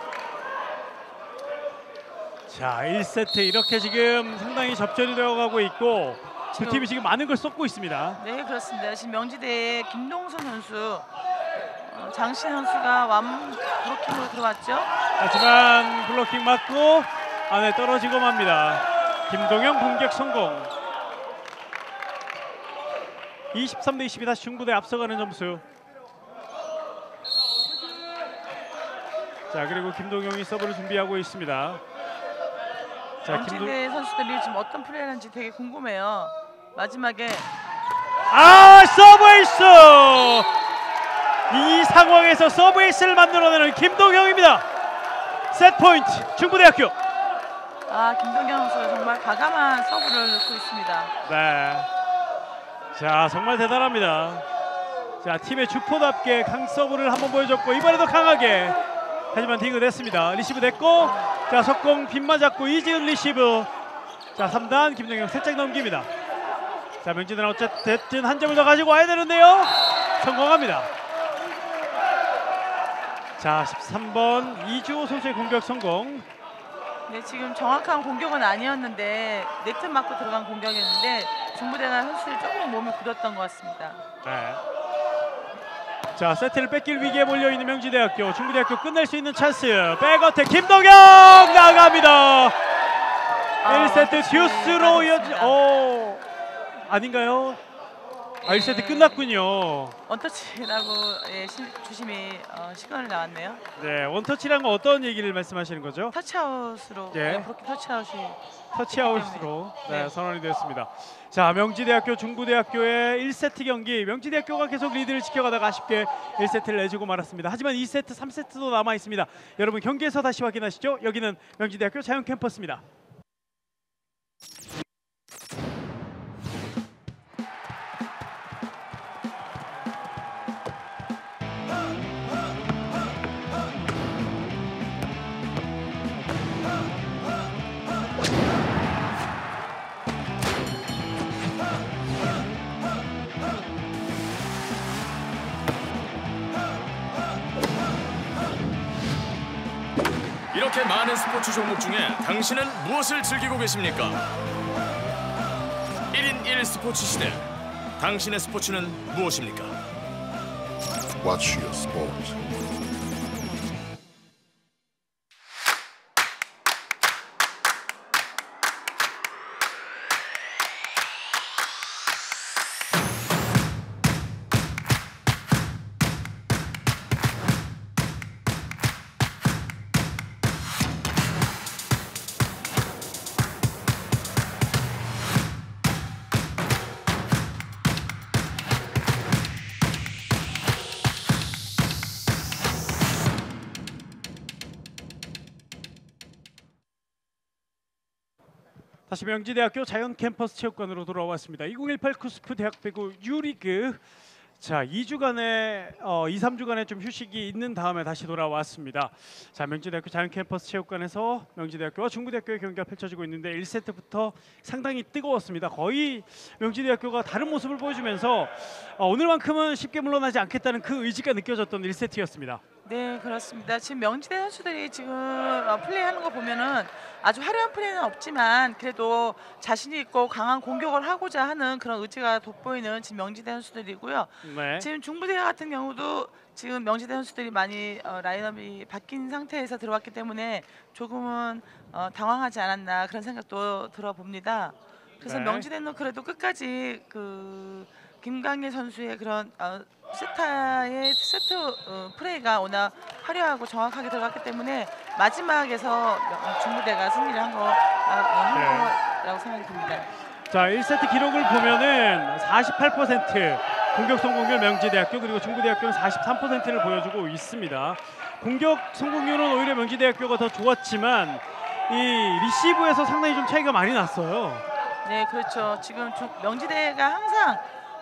자, 1세트 이렇게 지금 상당히 접전이 되어가고 있고 두 팀이 지금 많은 걸 쏟고 있습니다. 네, 그렇습니다. 지금 명지대의 김동선 선수, 어, 장신 선수가 완 브로킹으로 들어왔죠. 하지만 블로킹 맞고 안에 떨어지고 맙니다. 김동영 공격 성공. 23대 22 다시 중부대 앞서가는 점수. 자 그리고 김동영이 서브를 준비하고 있습니다. 자 김동 명지대 선수들이 지금 어떤 플레이를 하는지 되게 궁금해요. 마지막에 아 서브에이스 이 상황에서 서브에이스를 만들어내는 김동영입니다. 셋 포인트 중부대학교. 아 김동영 선수 정말 과감한 서브를 넣고 있습니다. 네. 자 정말 대단합니다. 자 팀의 주포답게 강 서브를 한번 보여줬고 이번에도 강하게 하지만 디그 됐습니다. 리시브 됐고 자 속공 빗 맞았고 이지은 리시브 자 3단 김동영 살짝 넘깁니다. 자 명진은 어쨌든 한 점을 더 가지고 와야 되는데요. 성공합니다. 자 13번 이주호 선수의 공격 성공. 네, 지금 정확한 공격은 아니었는데 네트 맞고 들어간 공격이었는데 중부대가 선수들이 조금 몸이 굳었던 것 같습니다. 네. 자 세트를 뺏길 위기에 몰려 있는 명지대학교 중부대학교 끝낼 수 있는 찬스 백어택 김동영 나갑니다. 아, 1세트 원터치 듀스로 이어지. 어 아닌가요? 아 1세트 네. 끝났군요. 원터치라고 예, 시, 주심이 어, 시그널 나왔네요. 네 원터치란 건 어떤 얘기를 말씀하시는 거죠? 터치아웃으로 예. 네, 터치아웃이 터치아웃으로 네, 네. 선언이 되었습니다. 자 명지대학교 중부대학교의 1세트 경기 명지대학교가 계속 리드를 지켜가다가 아쉽게 1세트를 내주고 말았습니다. 하지만 2세트, 3세트도 남아 있습니다. 여러분 경기에서 다시 확인하시죠. 여기는 명지대학교 자연 캠퍼스입니다. 스포츠 종목 중에 당신은 무엇을 즐기고 계십니까? 1인 1 스포츠 시대. 당신의 스포츠는 무엇입니까? Watch your sport. 다시 명지대학교 자연 캠퍼스 체육관으로 돌아왔습니다. 2018 쿠스프 대학 배구 유리그 자 2주간의 어, 2, 3주간의 좀 휴식이 있는 다음에 다시 돌아왔습니다. 자 명지대학교 자연 캠퍼스 체육관에서 명지대학교와 중부대학교의 경기가 펼쳐지고 있는데 1세트부터 상당히 뜨거웠습니다. 거의 명지대학교가 다른 모습을 보여주면서 어, 오늘만큼은 쉽게 물러나지 않겠다는 그 의지가 느껴졌던 1세트였습니다. 네 그렇습니다. 지금 명지대 선수들이 지금 어, 플레이하는 거 보면은 아주 화려한 플레이는 없지만 그래도 자신 있고 강한 공격을 하고자 하는 그런 의지가 돋보이는 지금 명지대 선수들이고요. 네. 지금 중부대 같은 경우도 지금 명지대 선수들이 많이 어, 라인업이 바뀐 상태에서 들어왔기 때문에 조금은 어, 당황하지 않았나 그런 생각도 들어봅니다. 그래서 네. 명지대는 그래도 끝까지 그 김강일 선수의 그런 어, 세타의 세트 어, 플레이가 워낙 화려하고 정확하게 들어갔기 때문에 마지막에서 명- 중부대가 승리를 한 거, 아, 네. 거라고 생각이 듭니다. 자, 1세트 기록을 보면은 48% 공격 성공률 명지대학교 그리고 중부대학교는 43%를 보여주고 있습니다. 공격 성공률은 오히려 명지대학교가 더 좋았지만 이 리시브에서 상당히 좀 차이가 많이 났어요. 네, 그렇죠. 지금 중- 명지대가 항상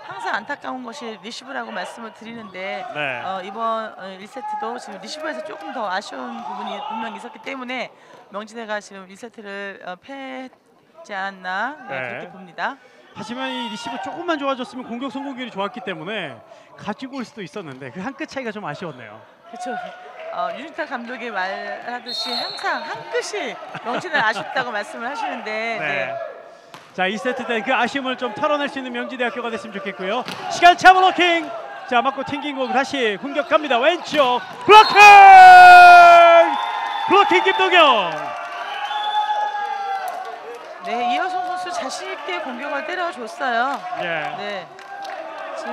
항상 안타까운 것이 리시브라고 말씀을 드리는데 네. 어, 이번 어, 1세트도 지금 리시브에서 조금 더 아쉬운 부분이 분명 있었기 때문에 명지대가 지금 1세트를 어, 패했지 않았나 네, 네. 그렇게 봅니다. 하지만 이 리시브 조금만 좋아졌으면 공격 성공률이 좋았기 때문에 가지고 올 수도 있었는데 그 한 끗 차이가 좀 아쉬웠네요. 그렇죠. 어, 유진타 감독이 말하듯이 항상 한 끗이 명지는 아쉽다고 말씀을 하시는데 네. 네. 자, 2세트 때 그 아쉬움을 좀 털어낼 수 있는 명지대학교가 됐으면 좋겠고요. 시간차 블로킹. 자, 맞고 튕긴 공 다시 공격 갑니다. 왼쪽 블로킹! 블로킹 김동영. 네, 이어성 선수 자신 있게 공격을 때려줬어요. 예. 네. 지금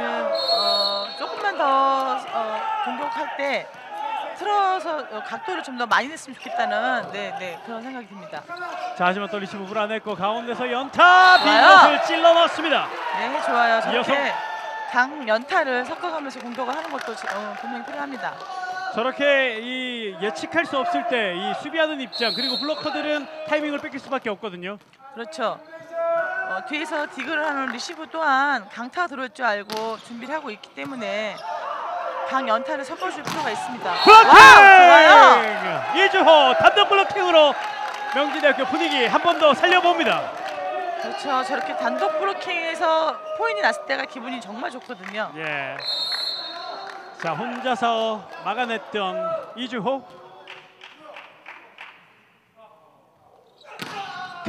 어, 조금만 더 어, 공격할 때 틀어서 어, 각도를 좀 더 많이 냈으면 좋겠다는 네, 네 그런 생각이 듭니다. 자, 하지만 또 리시브 불안했고 가운데서 연타 빈 좋아요. 것을 찔러 넣습니다. 네, 좋아요. 저렇게 강 연타를 섞어가면서 공격을 하는 것도 지- 어, 분명히 필요합니다. 저렇게 이 예측할 수 없을 때 이 수비하는 입장 그리고 블로커들은 타이밍을 뺏길 수밖에 없거든요. 그렇죠. 어, 뒤에서 디그를 하는 리시브 또한 강타 들어올 줄 알고 준비를 하고 있기 때문에 강 연타를 섞어줄 필요가 있습니다. wow, 좋아요. 이주호 단독 블로킹으로 명지대학교 분위기 한 번 더 살려봅니다. 그렇죠. 저렇게 단독 브로킹에서 포인이 났을 때가 기분이 정말 좋거든요. 예. 자 혼자서 막아냈던 이주호.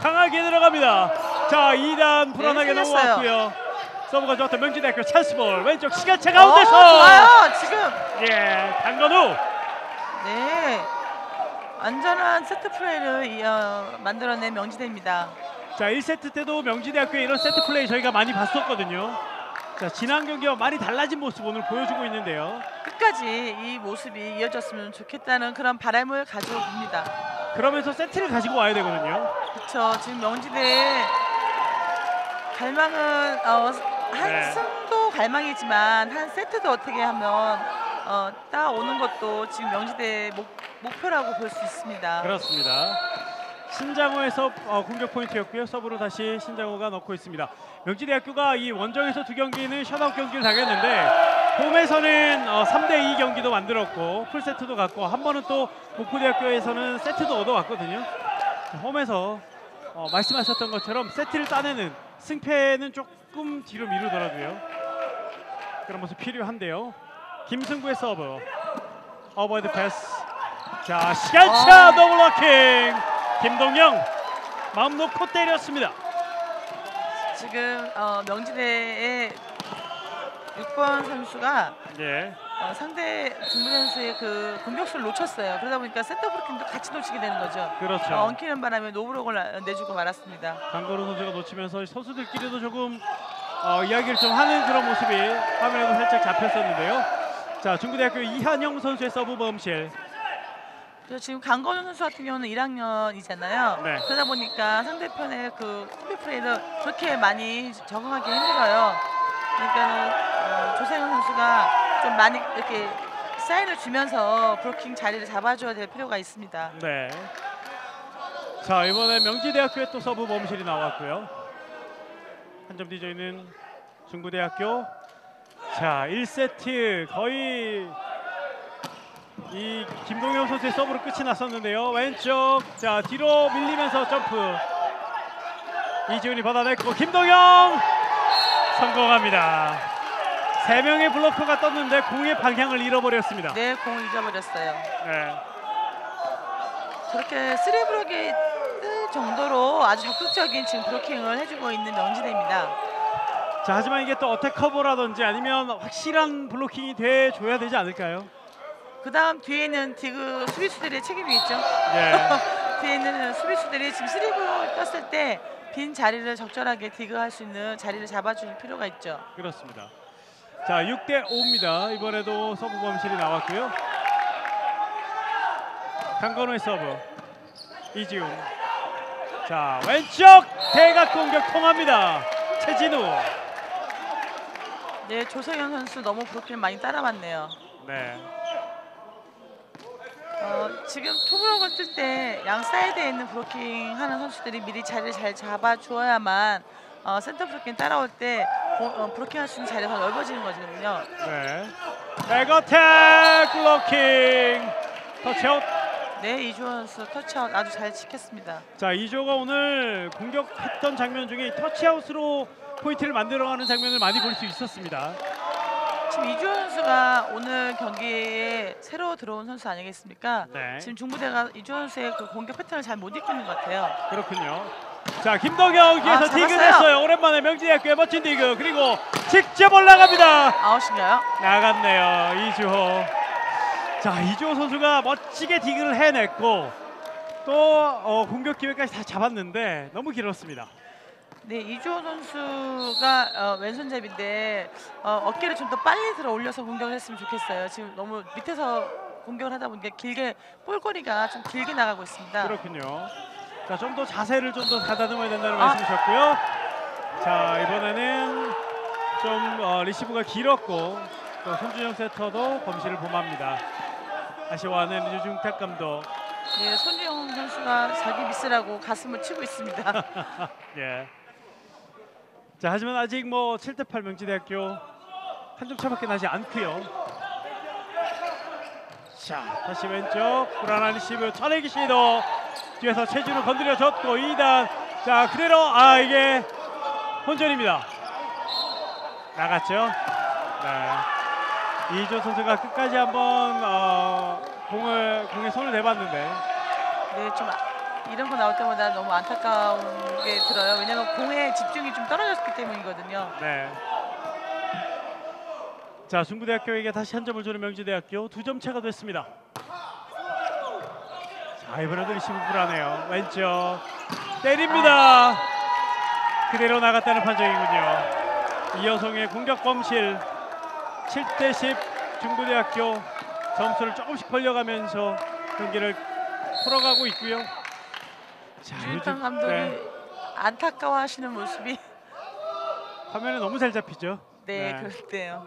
강하게 들어갑니다. 자, 2단 불안하게 네. 넘어왔고요. 서브가 좋았던 명지대학교 찬스볼 왼쪽 시간차 어, 가운데서 좋아요. 지금 예, 강건우 네 안전한 세트 플레이를 이어, 만들어낸 명지대입니다. 자 1세트 때도 명지대학교의 이런 세트 플레이 저희가 많이 봤었거든요. 자 지난 경기와 많이 달라진 모습 오늘 보여주고 있는데요. 끝까지 이 모습이 이어졌으면 좋겠다는 그런 바람을 가지고 봅니다. 그러면서 세트를 가지고 와야 되거든요. 그렇죠. 지금 명지대 갈망은 어, 한 네. 승도 갈망이지만 한 세트도 어떻게 하면 어, 따오는 것도 지금 명지대의 목, 목표라고 볼 수 있습니다. 그렇습니다. 신장호의 서 어, 공격 포인트였고요. 서브로 다시 신장호가 넣고 있습니다. 명지대학교가 이 원정에서 두 경기는 셧아웃 경기를 당했는데 홈에서는 어, 3대2 경기도 만들었고 풀세트도 갔고 한 번은 또 목포대학교에서는 세트도 얻어왔거든요. 자, 홈에서 어, 말씀하셨던 것처럼 세트를 따내는 승패는 조금 뒤로 미루더라고요. 그런 모습 필요한데요. 김승구의 서브 오버핸드 패스 자 시간차 아. 더블 블로킹 김동영 마음 놓고 때렸습니다. 지금 어, 명지대의 6번 선수가 예, 어, 상대 중부 선수의 그 공격수를 놓쳤어요. 그러다 보니까 센터 블로킹도 같이 놓치게 되는 거죠. 그렇죠. 어, 엉키는 바람에 no block을 나- 내주고 말았습니다. 강건우 선수가 놓치면서 선수들끼리도 조금 어, 이야기를 좀 하는 그런 모습이 화면에도 살짝 잡혔었는데요. 자 중부대학교 이한영 선수의 서브 범실. 지금 강건우 선수 같은 경우는 1학년이잖아요. 네. 그러다 보니까 상대편의 그 수비 플레이를 그렇게 많이 적응하기 힘들어요. 그러니까 어, 조세현 선수가 좀 많이 이렇게 사인을 주면서 블로킹 자리를 잡아줘야 될 필요가 있습니다. 네. 자 이번에 명지대학교에 또 서브 범실이 나왔고요. 한 점 뒤져 있는 중부대학교. 자 1세트 거의 이 김동현 선수의 서브로 끝이 났었는데요. 왼쪽 자 뒤로 밀리면서 점프. 이지훈이 받아냈고 김동영 성공합니다. 세 명의 블로커가 떴는데 공의 방향을 잃어버렸습니다. 네, 공을 잊어버렸어요. 네. 저렇게 three 블로킹 뜰 정도로 아주 적극적인 지금 블로킹을 해주고 있는 명지대입니다. 자 하지만 이게 또 attack cover라든지 아니면 확실한 블로킹이 돼 줘야 되지 않을까요? 그 다음 뒤에는 디그 수비수들의 책임이겠죠. 네. 뒤에는 수비수들이 지금 three ball 떴을 때 빈 자리를 적절하게 디그할 수 있는 자리를 잡아줄 필요가 있죠. 그렇습니다. 자 6대 5입니다. 이번에도 서브 범실이 나왔고요. 강건호의 서브 이지훈. 자 왼쪽 대각 공격 통합니다. 최진우. 네, 조성현 선수 너무 블로킹 많이 따라왔네요. 네. 어, 지금 two block을 뜰 때 양 사이드에 있는 블로킹 하는 선수들이 미리 자리를 잘 잡아줘야만 어, 센터 블로킹 따라올 때 어, 블로킹 할 수 있는 자리가 넓어지는 거거든요. 네. 백어택 블로킹 터치아웃. 네, 이주원 선수 터치아웃 아주 잘 지켰습니다. 자 이조가 오늘 공격했던 장면 중에 터치아웃으로 포인트를 만들어가는 장면을 많이 볼 수 있었습니다. 지금 이주원 선수가 오늘 경기에 새로 들어온 선수 아니겠습니까? 네. 지금 중부대가 이주원 선수의 그 공격 패턴을 잘 못 읽고 있는 것 같아요. 그렇군요. 자 김동영 뒤에서 아, 디그 잡았어요. 냈어요. 오랜만에 명지대학교의 멋진 디그 그리고 직접 올라갑니다. 아웃인가요? 나갔네요 이주호. 자 이주호 선수가 멋지게 디그를 해냈고 또 어, 공격 기회까지 다 잡았는데 너무 길었습니다. 네, 이주호 선수가 어, 왼손잡인데 어, 어깨를 좀 더 빨리 들어 올려서 공격을 했으면 좋겠어요. 지금 너무 밑에서 공격을 하다 보니까 길게 볼거리가 좀 길게 나가고 있습니다. 그렇군요. 자 좀 더 자세를 좀 더 가다듬어야 된다는 아. 말씀이셨고요. 자 이번에는 좀 어, 리시브가 길었고 또 손준영 세터도 범실을 범합니다. 아쉬워하는 유중탁 감독. 네, 손주영 선수가 자기 미스라고 가슴을 치고 있습니다. 예. 자 하지만 아직 뭐 7대 8 명지대학교 한 점 차밖에 나지 않고요. 자 다시 왼쪽 불안한 리시브 쳐내기 시도 뒤에서 체중을 건드려줬고 2단 자 그대로 아 이게 혼전입니다. 나갔죠. 네. 이조 선수가 끝까지 한번 어, 공을 공에 손을 내봤는데 네, 좀 아- 이런 거 나올 때마다 너무 안타까운 게 들어요. 왜냐면 공에 집중이 좀 떨어졌기 때문이거든요. 네. 자, 중부대학교에게 다시 한 점을 주는 명지대학교 두 점 차가 됐습니다. 자, 이번에도 리시브 불안해요. 왼쪽 때립니다. 그대로 나갔다는 판정이군요. 이여성의 공격 범실 7대 10 중부대학교 점수를 조금씩 벌려가면서 경기를 풀어가고 있고요. 자, 유일강 감독이 네, 안타까워하시는 모습이 화면에 너무 잘 잡히죠. 네, 네. 그럴 때요.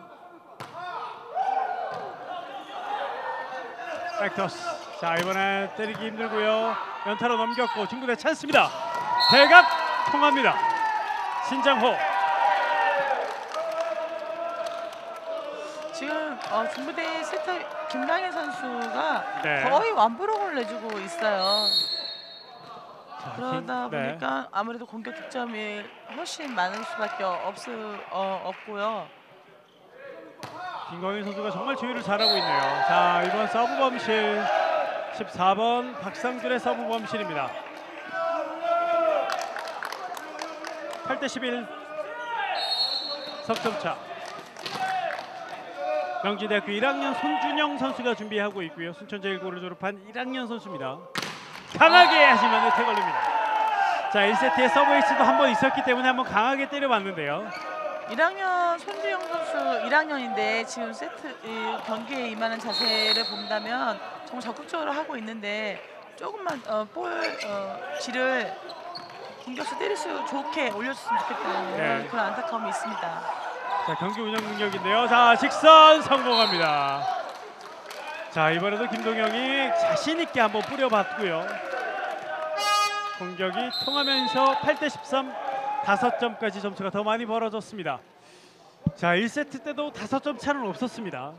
백토스. 자 이번에 때리기 힘들고요. 연타로 넘겼고 중국대 찬스입니다. 대각 통합니다. 신장호. 지금 어, 중부대 세터 김강현 선수가 네. 거의 one block을 내주고 있어요. 자, 그러다 긴- 네. 보니까 아무래도 공격 득점이 훨씬 많을 수밖에 없, 어, 없고요. 김광현 선수가 정말 조율을 잘하고 있네요. 자 이번 서브 범실 14번 박상준의 서브 범실입니다. 8대 11 석점차. 명지대학교 1학년 손준영 선수가 준비하고 있고요. 순천제일고를 졸업한 1학년 선수입니다. 강하게 하시면 네트 걸립니다. 자 1세트에 서브 에이스도 한 번 있었기 때문에 한번 강하게 때려봤는데요. 1학년 손주영 선수 1학년인데 지금 세트 이 경기에 임하는 자세를 본다면 정말 적극적으로 하고 있는데 조금만 어, 볼 어, 질을 공격수 때릴 수 좋게 올려줬으면 좋겠다는 네. 그런 안타까움이 있습니다. 자 경기 운영 능력인데요. 자 직선 성공합니다. 자 이번에도 김동영이 자신 있게 한번 뿌려봤고요. 공격이 통하면서 8 대 13 5점까지 점수가 더 많이 벌어졌습니다. 자 1세트 때도 5점 차는 없었습니다.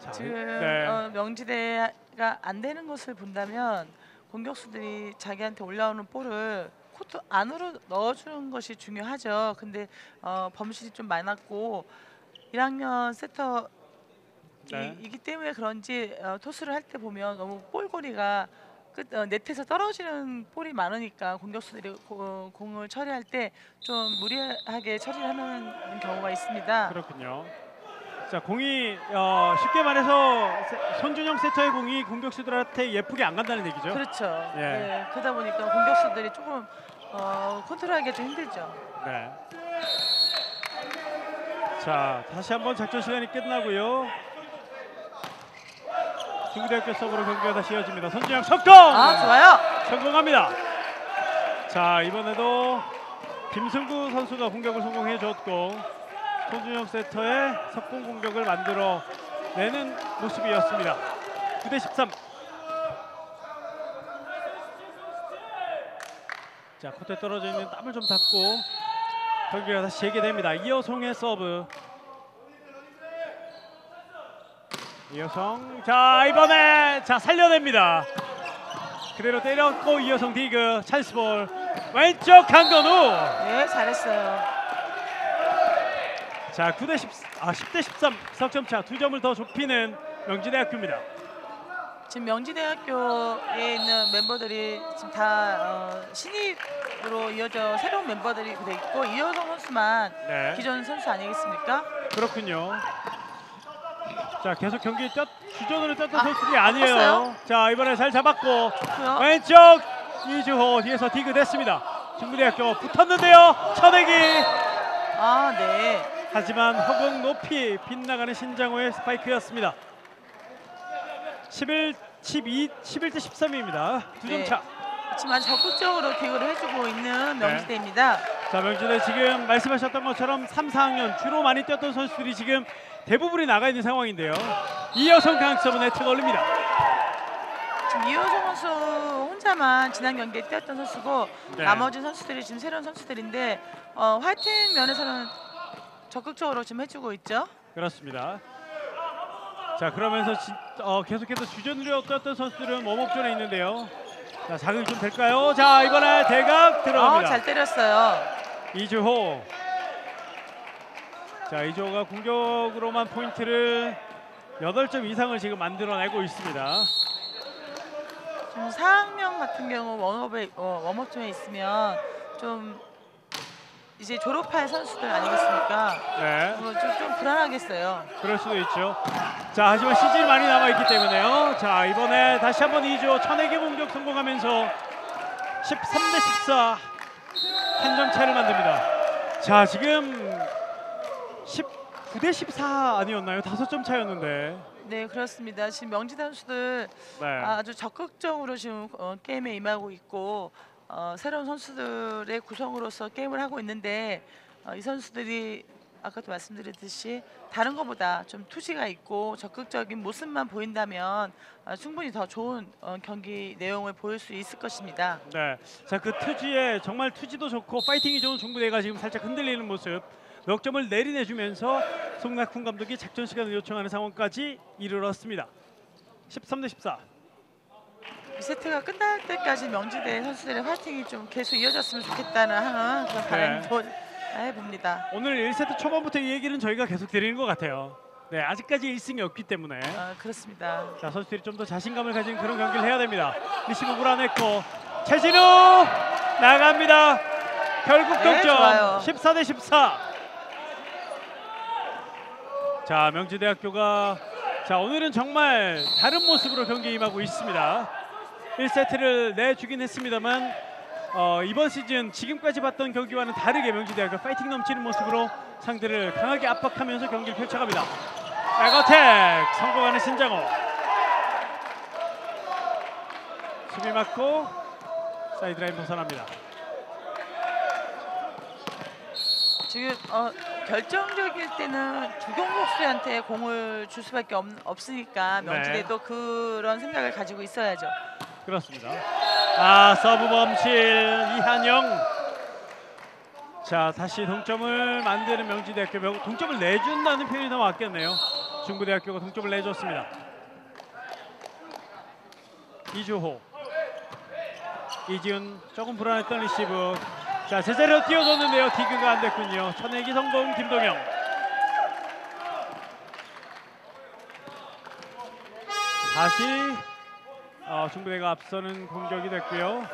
자, 지금 네. 어, 명지대가 안 되는 것을 본다면 공격수들이 자기한테 올라오는 볼을 코트 안으로 넣어주는 것이 중요하죠. 근데 어, 범실이 좀 많았고 1학년 세터 네. 이, 기 때문에 그런지 어, 토스를 할 때 보면 너무 볼거리가 끝 어, 네트에서 떨어지는 볼이 많으니까 공격수들이 고- 공을 처리할 때 좀 무리하게 처리를 하는 경우가 있습니다. 그렇군요. 자 공이 어, 쉽게 말해서 세- 손준영 세터의 공이 공격수들한테 예쁘게 안 간다는 얘기죠. 그렇죠. 예. 네, 그러다 보니까 공격수들이 조금 어, 컨트롤하기가 좀 힘들죠. 네. 자, 다시 한번 작전 시간이 끝나고요. 중국대학교 서브로 경기가 다시 이어집니다. 손준영 석공! 아 좋아요. 성공합니다. 자, 이번에도 김승구 선수가 공격을 성공해 줬고 손준영 세터의 석공 공격을 만들어 내는 모습이었습니다. 9대 13. 자, 코트에 떨어져 있는 땀을 좀 닦고 경기가 다시 재개됩니다. 이여성의 서브. 이여성. 자, 이번에 자 살려냅니다. 그대로 때렸고 이여성 디그 찬스볼 왼쪽 강건우. 네 잘했어요. 자, 9대 10, 아 10대 13 석점 차두 점을 더 좁히는 명지대학교입니다. 지금 명지대학교에 있는 멤버들이 지금 다 어, 신입으로 이어져 새로운 멤버들이 돼 있고 이효성 선수만 네. 기존 선수 아니겠습니까? 그렇군요. 자, 계속 경기 뛰 주전으로 뛰었던 아, 선수들이 아니에요. 컸어요? 자, 이번에 잘 잡았고 좋고요. 왼쪽 이주호 뒤에서 디그 됐습니다. 중부대학교 붙었는데요. 쳐내기. 아 네. 하지만 허공 높이 빗나가는 신장호의 스파이크였습니다. 11 12 11대 13입니다. 두점 네. 차. 지금 아주 적극적으로 기여를 해주고 있는 명지대입니다. 자, 명진에 지금 말씀하셨던 것처럼 3, 4학년 주로 많이 뛰었던 선수들이 지금 대부분이 나가 있는 상황인데요. 이여성 강점은 혜택 올립니다. 지금 이효성 선수 혼자만 지난 경기에 뛰었던 선수고 네. 나머지 선수들이 지금 새로운 선수들인데 어, 화이팅 면에서는 적극적으로 지금 해주고 있죠. 그렇습니다. 자, 그러면서 지, 어, 계속해서 주전으로 뛰었던 선수들은 웜업존에 있는데요. 자, 자극이 좀 될까요? 자, 이번에 대각 어, 들어갑니다. 잘 때렸어요. 이주호. 자, 이주호가 공격으로만 포인트를 8점 이상을 지금 만들어내고 있습니다. 좀 4학년 같은 경우 웜업에 어, 웜업팀에 있으면 좀 이제 졸업할 선수들 아니겠습니까? 네. 어, 좀, 좀 불안하겠어요. 그럴 수도 있죠. 자, 하지만 시즌이 많이 남아있기 때문에요. 자, 이번에 다시 한번 2조 천에게 공격 성공하면서 13 대 14 한 점 차를 만듭니다. 자, 지금 19대 14 아니었나요? 다섯 점 차였는데. 네 그렇습니다. 지금 명지 선수들 네. 아주 적극적으로 지금 어, 게임에 임하고 있고 어, 새로운 선수들의 구성으로서 게임을 하고 있는데 어, 이 선수들이 아까도 말씀드렸듯이 다른 것보다 좀 투지가 있고 적극적인 모습만 보인다면 어, 충분히 더 좋은 어, 경기 내용을 보일 수 있을 것입니다. 네. 자, 그 투지에 정말 투지도 좋고 파이팅이 좋은 중부대가 지금 살짝 흔들리는 모습. 넉 점을 내리내주면서 송낙훈 감독이 작전 시간을 요청하는 상황까지 이르렀습니다. 13 대 14. 이 세트가 끝날 때까지 명지대 선수들의 화이팅이 좀 계속 이어졌으면 좋겠다는 하는 그런 바람도 해봅니다. 오늘 1세트 초반부터 이 얘기는 저희가 계속 드리는 것 같아요. 네, 아직까지 1승이 없기 때문에 어, 그렇습니다. 자 선수들이 좀 더 자신감을 가진 그런 경기를 해야 됩니다. 리시브 불안했고 최진우 나갑니다. 결국 네, 동점 좋아요. 14 대 14. 자 명지대학교가 자 오늘은 정말 다른 모습으로 경기에 임하고 있습니다. 1세트를 내주긴 했습니다만 어, 이번 시즌 지금까지 봤던 경기와는 다르게 명지대학교 파이팅 넘치는 모습으로 상대를 강하게 압박하면서 경기를 펼쳐갑니다. 백어택 성공하는 신장호 수비 맞고 사이드라인 벗어납니다. 지금 어, 결정적일 때는 주 공격수한테 공을 줄 수밖에 없, 없으니까 네. 명지대도 그런 생각을 가지고 있어야죠. 그렇습니다. 아 서브 범실 이한영. 자 다시 동점을 만드는 명지대학교 명- 동점을 내준다는 표현이 더 맞겠네요. 중부대학교가 동점을 내줬습니다. 이주호 이지훈 조금 불안했던 리시브 자 제자리로 띄워줬는데요 디그가 안 됐군요 쳐내기 성공 김동영 다시 어, 중부대가 앞서는 공격이 됐고요.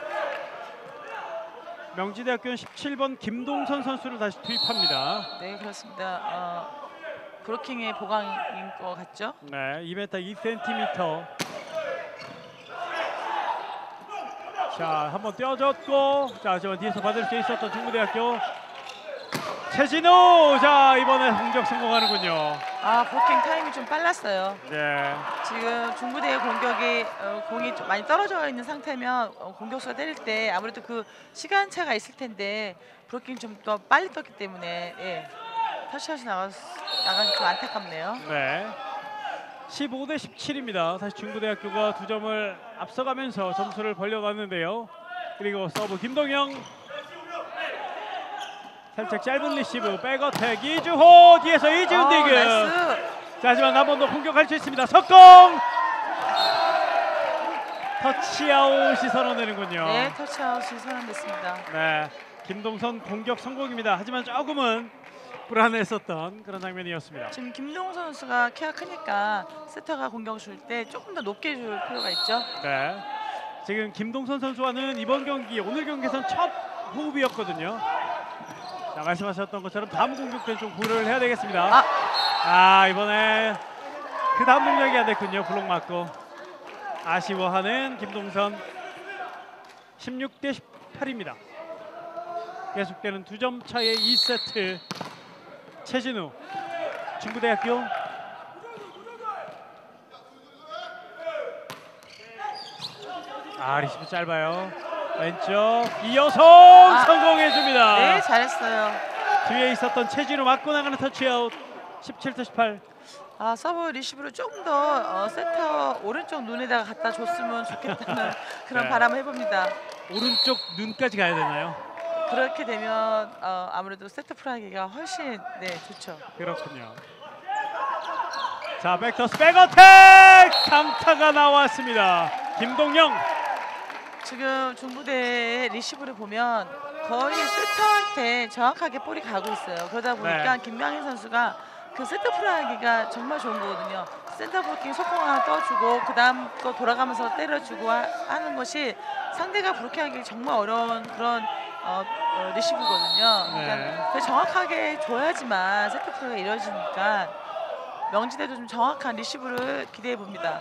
명지대학교는 17번 김동선 선수를 다시 투입합니다. 네 그렇습니다. 어, 블로킹의 보강인 것 같죠? 네, 2m 2cm. 자, 한번 떼어줬고, 자, 하지만 뒤에서 받을 수 있었던 중부대학교 최진우, 자 이번에 공격 성공하는군요. 아 브로킹 타임이 좀 빨랐어요. 네, 지금 중부대의 공격이 어, 공이 좀 많이 떨어져 있는 상태면 어, 공격수가 때릴 때 아무래도 그 시간차가 있을 텐데 브로킹 좀 더 빨리 떴기 때문에 예. 터치아웃이 나가 나가기 좀 안타깝네요. 네. 15대 17입니다. 다시 중부대학교가 두 점을 앞서가면서 점수를 벌려갔는데요. 그리고 서브 김동영 살짝 짧은 리시브 백어택 이주호 뒤에서 이지훈 어, 디그 nice. 자 하지만 한 번 더 공격할 수 있습니다. 속공 터치아웃이 선언되는군요. 네, 터치아웃이 선언됐습니다. 네, 김동선 공격 성공입니다. 하지만 조금은 불안했었던 그런 장면이었습니다. 지금 김동훈 선수가 키가 크니까 세터가 공격 줄 때 조금 더 높게 줄 필요가 있죠. 네. 지금 김동선 선수와는 이번 경기 오늘 경기에선 첫 호흡이었거든요. 자 말씀하셨던 것처럼 다음 공격 때 좀 고려를 해야 되겠습니다. 아. 아, 이번에 그 다음 공격이 안 됐군요. 블록 맞고 아쉬워하는 김동선 16대 18입니다. 계속되는 두 점 차의 2세트 최진우 중부대학교 아 리시브 짧아요 왼쪽 이어서 성공해 줍니다 네, 잘했어요. 뒤에 있었던 최진우 맞고 나가는 터치아웃 17대 18 아 서브 리시브를 조금 더 어, 세터 오른쪽 눈에다가 갖다 줬으면 좋겠다는 그런 네. 바람을 해봅니다. 오른쪽 눈까지 가야 되나요? 그렇게 되면 어, 아무래도 세터 플레이하기가 훨씬 네 좋죠. 그렇군요 자 백토스 백어택 강타가 나왔습니다 김동영 지금 중부대의 리시브를 보면 거의 세터한테 정확하게 볼이 가고 있어요. 그러다 보니까 네. 김명희 선수가 그 세터 플레이하기가 정말 좋은 거거든요. 센터 블로킹 속공 하나 떠주고 그 다음 또 돌아가면서 때려주고 하, 는 것이 상대가 블로킹하기 정말 어려운 그런 어, 어, 리시브거든요. 그러니까 네. 정확하게 줘야지만 세트 플레이가 이루어지니까 명지대도 좀 정확한 리시브를 기대해 봅니다.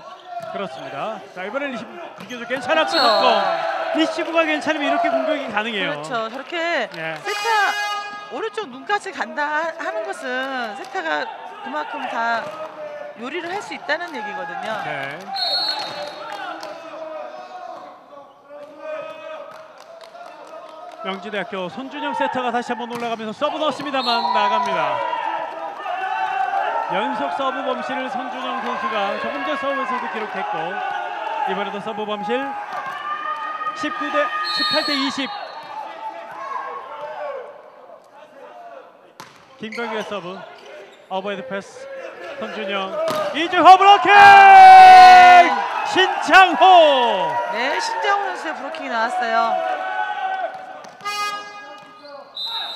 그렇습니다. 자 이번엔 리시브 비교적 괜찮았고 그렇죠. 리시브가 괜찮으면 이렇게 공격이 가능해요. 그렇죠. 저렇게 예. 세터 오른쪽 눈까지 간다 하- 하는 것은 세터가 그만큼 다 요리를 할 수 있다는 얘기거든요. 네. 명지대학교 손준영 세터가 다시 한번 올라가면서 서브 넣었습니다만 나갑니다. 연속 서브 범실을 손준영 선수가 조금 전 서브에서도 기록했고 이번에도 서브 범실 19대 18대 20 김광규의 서브 오버헤드 패스 손준영. 이주호 블로킹! 신창호! 네, 신장훈 선수의 블로킹이 나왔어요.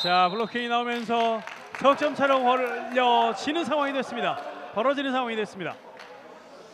자 블로킹이 나오면서 석점 차로 벌려지는 상황이 됐습니다. 벌어지는 상황이 됐습니다.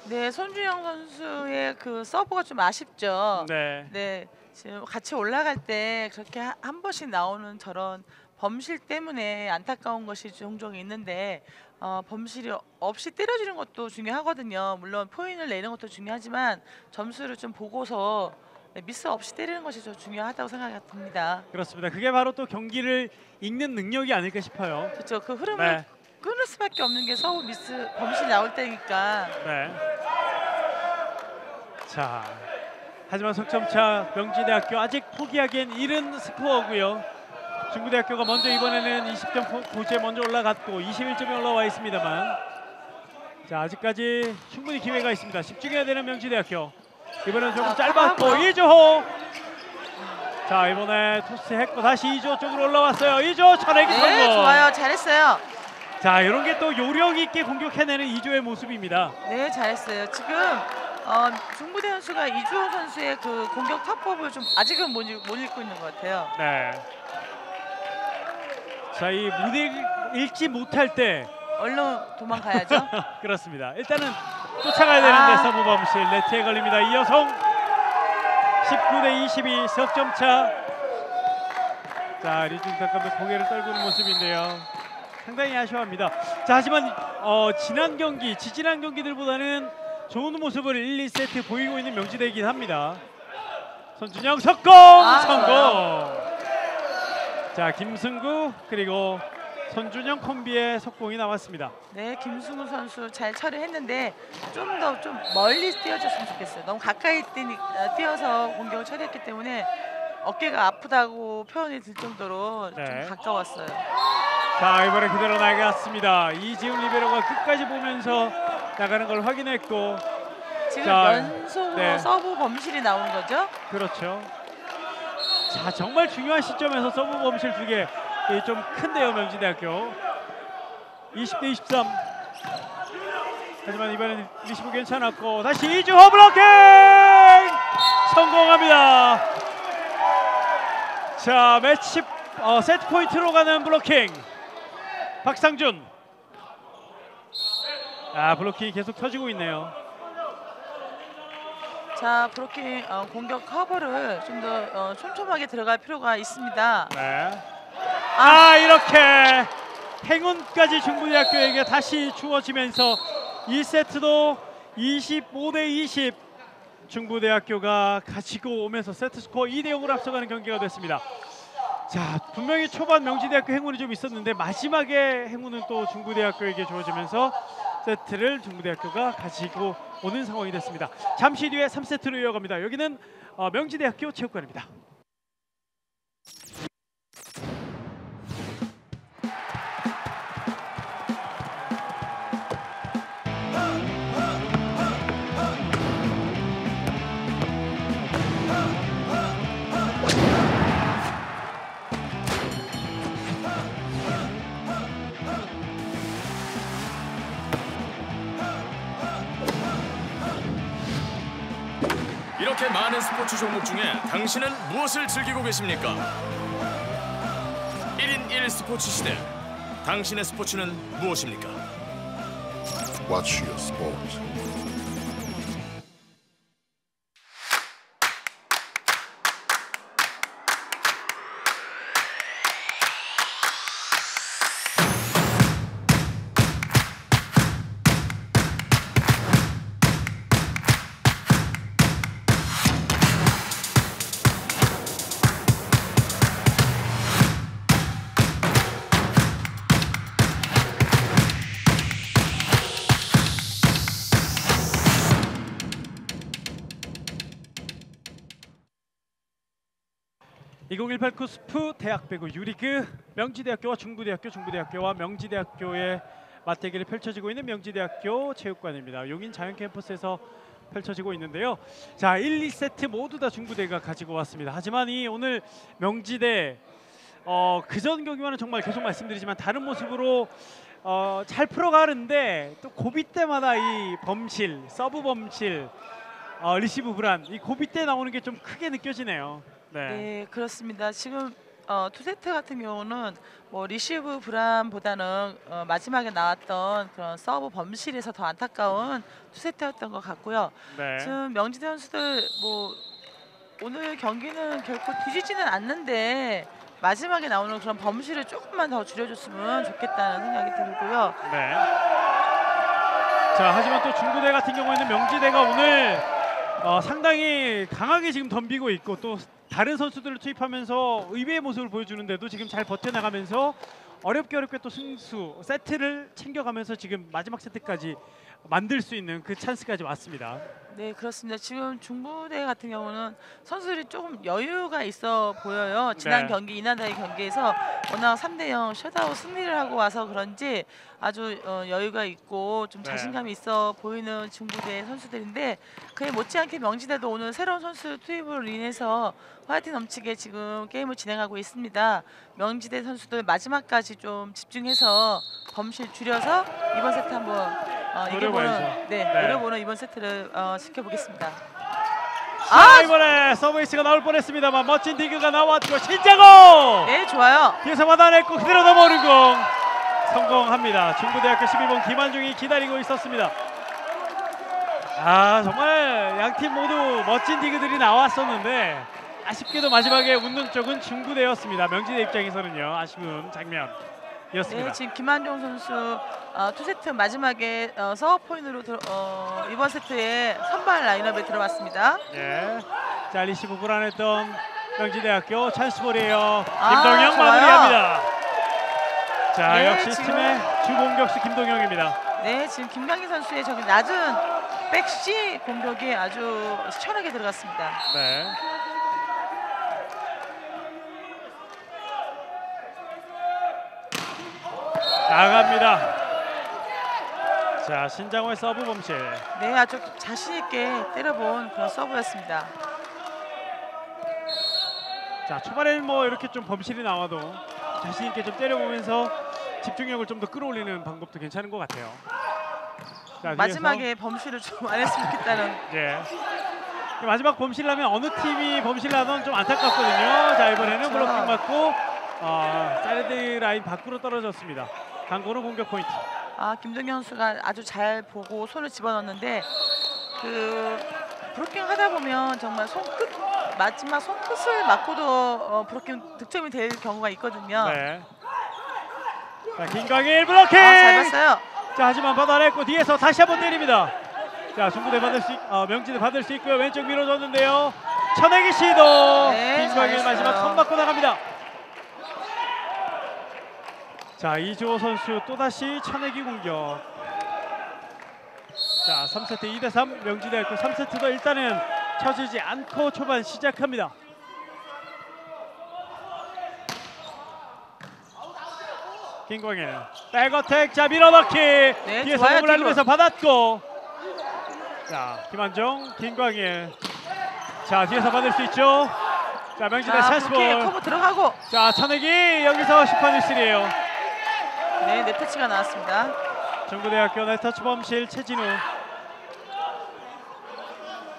네, 손준영 선수의 그 서브가 좀 아쉽죠. 네. 네, 지금 같이 올라갈 때 그렇게 하- 한 번씩 나오는 저런 범실 때문에 안타까운 것이 종종 있는데 어, 범실이 없이 때려주는 것도 중요하거든요. 물론 포인을 내는 것도 중요하지만 점수를 좀 보고서 네, 미스 없이 때리는 것이 더 중요하다고 생각이 듭니다. 그렇습니다 그게 바로 또 경기를 읽는 능력이 아닐까 싶어요 그렇죠. 그 흐름을 네. 끊을 수밖에 없는 게 서브 미스 범실 나올 때니까. 네. 자, 하지만 석점차 명지대학교 아직 포기하기엔 이른 스코어고요. 중부대학교가 먼저 이번에는 20점 포- 고지에 먼저 올라갔고 21점에 올라와 있습니다만 자 아직까지 충분히 기회가 있습니다. 집중해야 되는 명지대학교 이번에는 조금 자, 짧았고 파하고요. 이주호 자 이번에 토스 했고 다시 이주호 쪽으로 올라왔어요. 이주호 성공. 네, 좋아요. 잘했어요. 자 이런 게 또 요령 있게 공격해내는 이주호의 모습입니다. 네, 잘했어요. 지금 어, 중부대 선수가 이주호 선수의 그 공격 타법을 좀 아직은 못, 읽- 못 읽고 있는 것 같아요. 네. 자, 이못 읽지 못할 때 얼른 도망가야죠. 그렇습니다. 일단은 쫓아가야 되는데 아. 서브 범실 네트에 걸립니다. 이여성 19 대 22 석점 차. 자, 리준탁 감독 고개를 떨구는 모습인데요. 상당히 아쉬워합니다. 자, 하지만 어, 지난 경기, 지지난 경기들보다는 좋은 모습을 1, 2세트 보이고 있는 명지대이긴 합니다. 손준영 석공 성공. 자, 김승구 그리고 손준영 콤비의 속공이 나왔습니다. 네, 김승우 선수 잘 처리했는데 좀 더 좀 멀리 뛰어줬으면 좋겠어요. 너무 가까이 뛰니, 어, 뛰어서 공격을 처리했기 때문에 어깨가 아프다고 표현이 들 정도로 네. 좀 가까웠어요. 자 이번에 그대로 나갔습니다. 이지훈 리베로가 끝까지 보면서 나가는 걸 확인했고 지금 자, 연속으로 네. 서브 범실이 나온 거죠? 그렇죠. 자 정말 중요한 시점에서 서브 범실 두 개. 좀 큰데요 명지대학교. 20대 23 하지만 이번엔 리시브 괜찮았고 다시 이주호 블로킹! 성공합니다. 자 매치 어, 세트 포인트로 가는 블로킹. 박상준. 아 블로킹이 계속 터지고 있네요 자, 블로킹 어, 공격 커버를 좀더 어, 촘촘하게 들어갈 필요가 있습니다. 네. 아 이렇게 행운까지 중부대학교에게 다시 주어지면서 2세트도 25대 20 중부대학교가 가지고 오면서 세트 스코어 2대 0으로 앞서가는 경기가 됐습니다. 자 분명히 초반 명지대학교 행운이 좀 있었는데 마지막에 행운은 또 중부대학교에게 주어지면서 세트를 중부대학교가 가지고 오는 상황이 됐습니다. 잠시 뒤에 3세트로 이어갑니다. 여기는 어, 명지대학교 체육관입니다. 이렇게 많은 스포츠 종목 중에 당신은 무엇을 즐기고 계십니까? 1인 1 스포츠 시대 당신의 스포츠는 무엇입니까? Watch your sport. (2018) KUSF 대학 배구 U-리그 명지대학교와 중부대학교 중부대학교와 명지대학교의 맞대결이 펼쳐지고 있는 명지대학교 체육관입니다. 용인 자연 캠퍼스에서 펼쳐지고 있는데요. 자 1, 2세트 모두 다 중부대가 가지고 왔습니다. 하지만 이 오늘 명지대 어, 그전 경기와는 정말 계속 말씀드리지만 다른 모습으로 어, 잘 풀어가는데 또 고비 때마다 이 범실, 서브 범실, 어, 리시브 불안, 이 고비 때 나오는 게 좀 크게 느껴지네요. 네. 네, 그렇습니다. 지금 어, two 세트 같은 경우는 뭐 리시브 불안보다는 어, 마지막에 나왔던 그런 서브 범실에서 더 안타까운 two 세트였던 것 같고요. 네. 지금 명지대 선수들 뭐 오늘 경기는 결코 뒤지지는 않는데 마지막에 나오는 그런 범실을 조금만 더 줄여줬으면 좋겠다는 생각이 들고요. 네. 자, 하지만 또 중부대 같은 경우에는 명지대가 오늘 어, 상당히 강하게 지금 덤비고 있고 또 다른 선수들을 투입하면서 의외의 모습을 보여주는데도 지금 잘 버텨나가면서 어렵게 어렵게 또 승수 세트를 챙겨가면서 지금 마지막 세트까지 만들 수 있는 그 찬스까지 왔습니다. 네 그렇습니다. 지금 중부대 같은 경우는 선수들이 조금 여유가 있어 보여요. 지난 네. 경기 이나다의 경기에서 워낙 3대 0 셧아웃 승리를 하고 와서 그런지 아주 어, 여유가 있고 좀 네. 자신감이 있어 보이는 중부대 선수들인데 그에 못지않게 명지대도 오늘 새로운 선수 투입으로 인해서 화이팅 넘치게 지금 게임을 진행하고 있습니다. 명지대 선수들 마지막까지 좀 집중해서 범실 줄여서 이번 세트 한번 어, 이겨보는. 네, 네. 노려보는 이번 세트를 어, 지켜보겠습니다. 아 이번에 서브 에이스가 나올 뻔했습니다만 멋진 디그가 나왔고 신자고 네, 좋아요. 뒤에서 받아냈고 그대로 넘어오는 공 성공합니다. 중부대학교 11번 김한중이 기다리고 있었습니다. 아 정말 양 팀 모두 멋진 디그들이 나왔었는데 아쉽게도 마지막에 웃는 쪽은 중부대였습니다. 명지대 입장에서는요 아쉬운 장면 이었습니다. 네, 지금 김한종 선수 어, 투 세트 마지막에 어, 서브 포인트로 들, 어, 이번 세트에 선발 라인업에 들어왔습니다. 예. 자 리시브 불안했던 명지대학교 찬스볼이에요. 아, 김동영 좋아요. 마무리합니다. 자 네, 역시 지금- 팀의 주공격수 김동영입니다. 네, 지금 김강희 선수의 저기 낮은 백C 공격이 아주 시원하게 들어갔습니다. 네. 나갑니다. 자 신장호의 서브 범실. 네, 아주 자신 있게 때려본 그런 서브였습니다. 자 초반에는 뭐 이렇게 좀 범실이 나와도 자신 있게 좀 때려보면서 집중력을 좀 더 끌어올리는 방법도 괜찮은 것 같아요. 자, 마지막에 범실을 좀 안 했으면 좋겠다는 예. 마지막 범실 나면 어느 팀이 범실 나던 좀 안타깝거든요. 자 이번에는. 블로킹 맞고 어, 사이드 라인 밖으로 떨어졌습니다. 강건우 공격 포인트. 아 김동현 선수가 아주 잘 보고 손을 집어넣는데 그 브로킹 하다 보면 정말 손끝 마지막 손끝을 맞고도 어, 브로킹 득점이 될 경우가 있거든요. 네. 자 김광일 블로킹. 아, 잘 봤어요. 자 하지만 받아냈고 뒤에서 다시 한번 때립니다. 자 중부대 받을 수, 있, 어, 명지대 받을 수 있고요. 왼쪽 밀어줬는데요. 천혜기 시도. 네, 김광일. 마지막 손 받고 나갑니다. 자 이주호 선수 또 다시 천혜기 공격. 자 3세트 2대 3 명지대학교 3세트도 일단은 쳐지지 않고 초반 시작합니다. 김광일 백어택 자 밀어넣기. 뒤에서 좋아요, 몸을 날리면서. 받았고. 자 김한종 김광일 자 뒤에서 받을 수 있죠? 자 명지대 커버 들어가고. 자 천혜기 여기서 10판 1실이에요 네, 네터치가 나왔습니다. 중부대학교 네터치 범실 최진우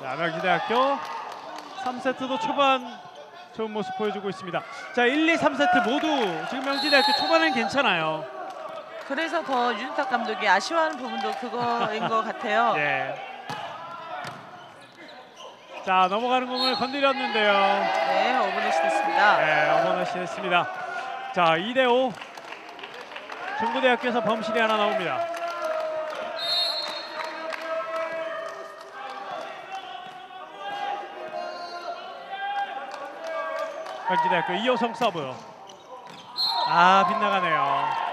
자 명지대학교 3세트도 초반 좋은 모습 보여주고 있습니다 자 1, 2, 3세트 모두 지금 명지대학교 초반은 괜찮아요 그래서 더 윤탁 감독이 아쉬워하는 부분도 그거인 것 같아요. 예. 자 넘어가는 공을 건드렸는데요. 네, 어버넷이 됐습니다. 네, 어머나시 했습니다. 자 2대5 중부대학교에서 범실이 하나 나옵니다. 경기대학교 이호성 서브. 아 빗나가네요.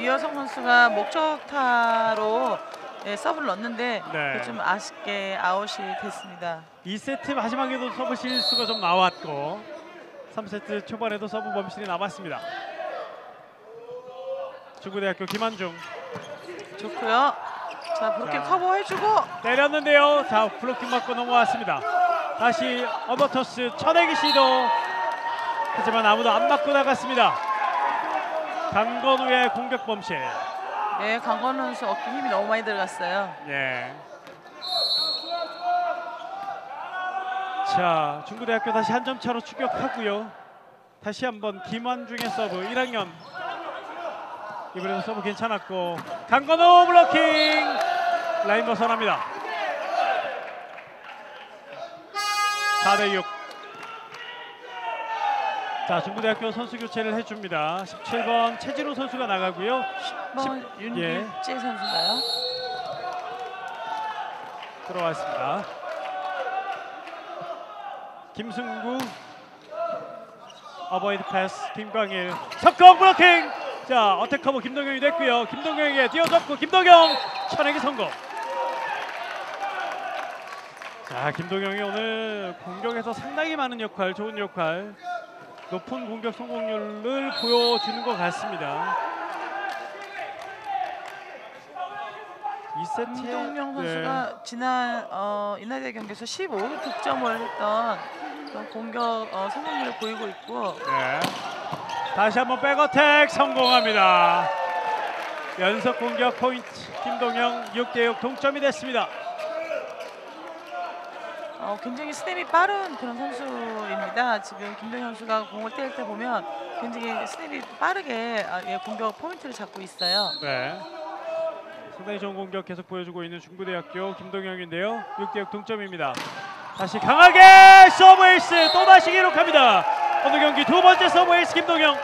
이호성 선수가 목적타로 예, 서브를 넣었는데 네. 좀 아쉽게 아웃이 됐습니다. 2세트 마지막에도 서브 실수가 좀 나왔고 3세트 초반에도 서브 범실이 나왔습니다. 중부대학교 김한중 좋고요. 자, 그렇게 자. 커버해주고 때렸는데요. 자 블로킹 맞고 넘어왔습니다. 다시 오버 토스 쳐내기 시도 하지만 아무도 안 맞고 나갔습니다. 강건우의 공격 범실. 네, 강건우 선수 어깨 힘이 너무 많이 들어갔어요. 예. 자 중부대학교 다시 한 점 차로 추격하고요. 다시 한번 김한중의 서브 1학년 이번에도 서브 괜찮았고 강건우 블로킹 라인 벗어납니다. 4대 6. 자 중부대학교 선수 교체를 해줍니다. 17번 최진우 선수가 나가고요. 뭐 십- 윤길재 선수인가요? 들어왔습니다. 김승구 오버핸드 패스 김광일 속공 블로킹 자 어택 커버 김동경이 됐고요. 김동경에게 띄워졌고 김동경 쳐내기 성공. 자 김동경이 오늘 공격에서 상당히 많은 역할 좋은 역할 높은 공격 성공률을 보여주는 것 같습니다. 2세트에 김동명 선수가 지난 어, 인하대 경기에서 15 득점을 했던 그런 공격 어, 성공률을 보이고 있고 네. 다시 한번 백어택 성공합니다. 연속 공격 포인트 김동영 6대6 동점이 됐습니다. 어, 굉장히 스텝이 빠른 그런 선수입니다. 지금 김동현 선수가 공을 때릴 때 보면 굉장히 스텝이 빠르게 아, 예, 공격 포인트를 잡고 있어요. 네. 상당히 좋은 공격 계속 보여주고 있는 중부대학교 김동영인데요. 6대6 동점입니다. 다시 강하게 서브 에이스 또다시 기록합니다. 오늘 경기 두 번째 서브 에이스 김동영.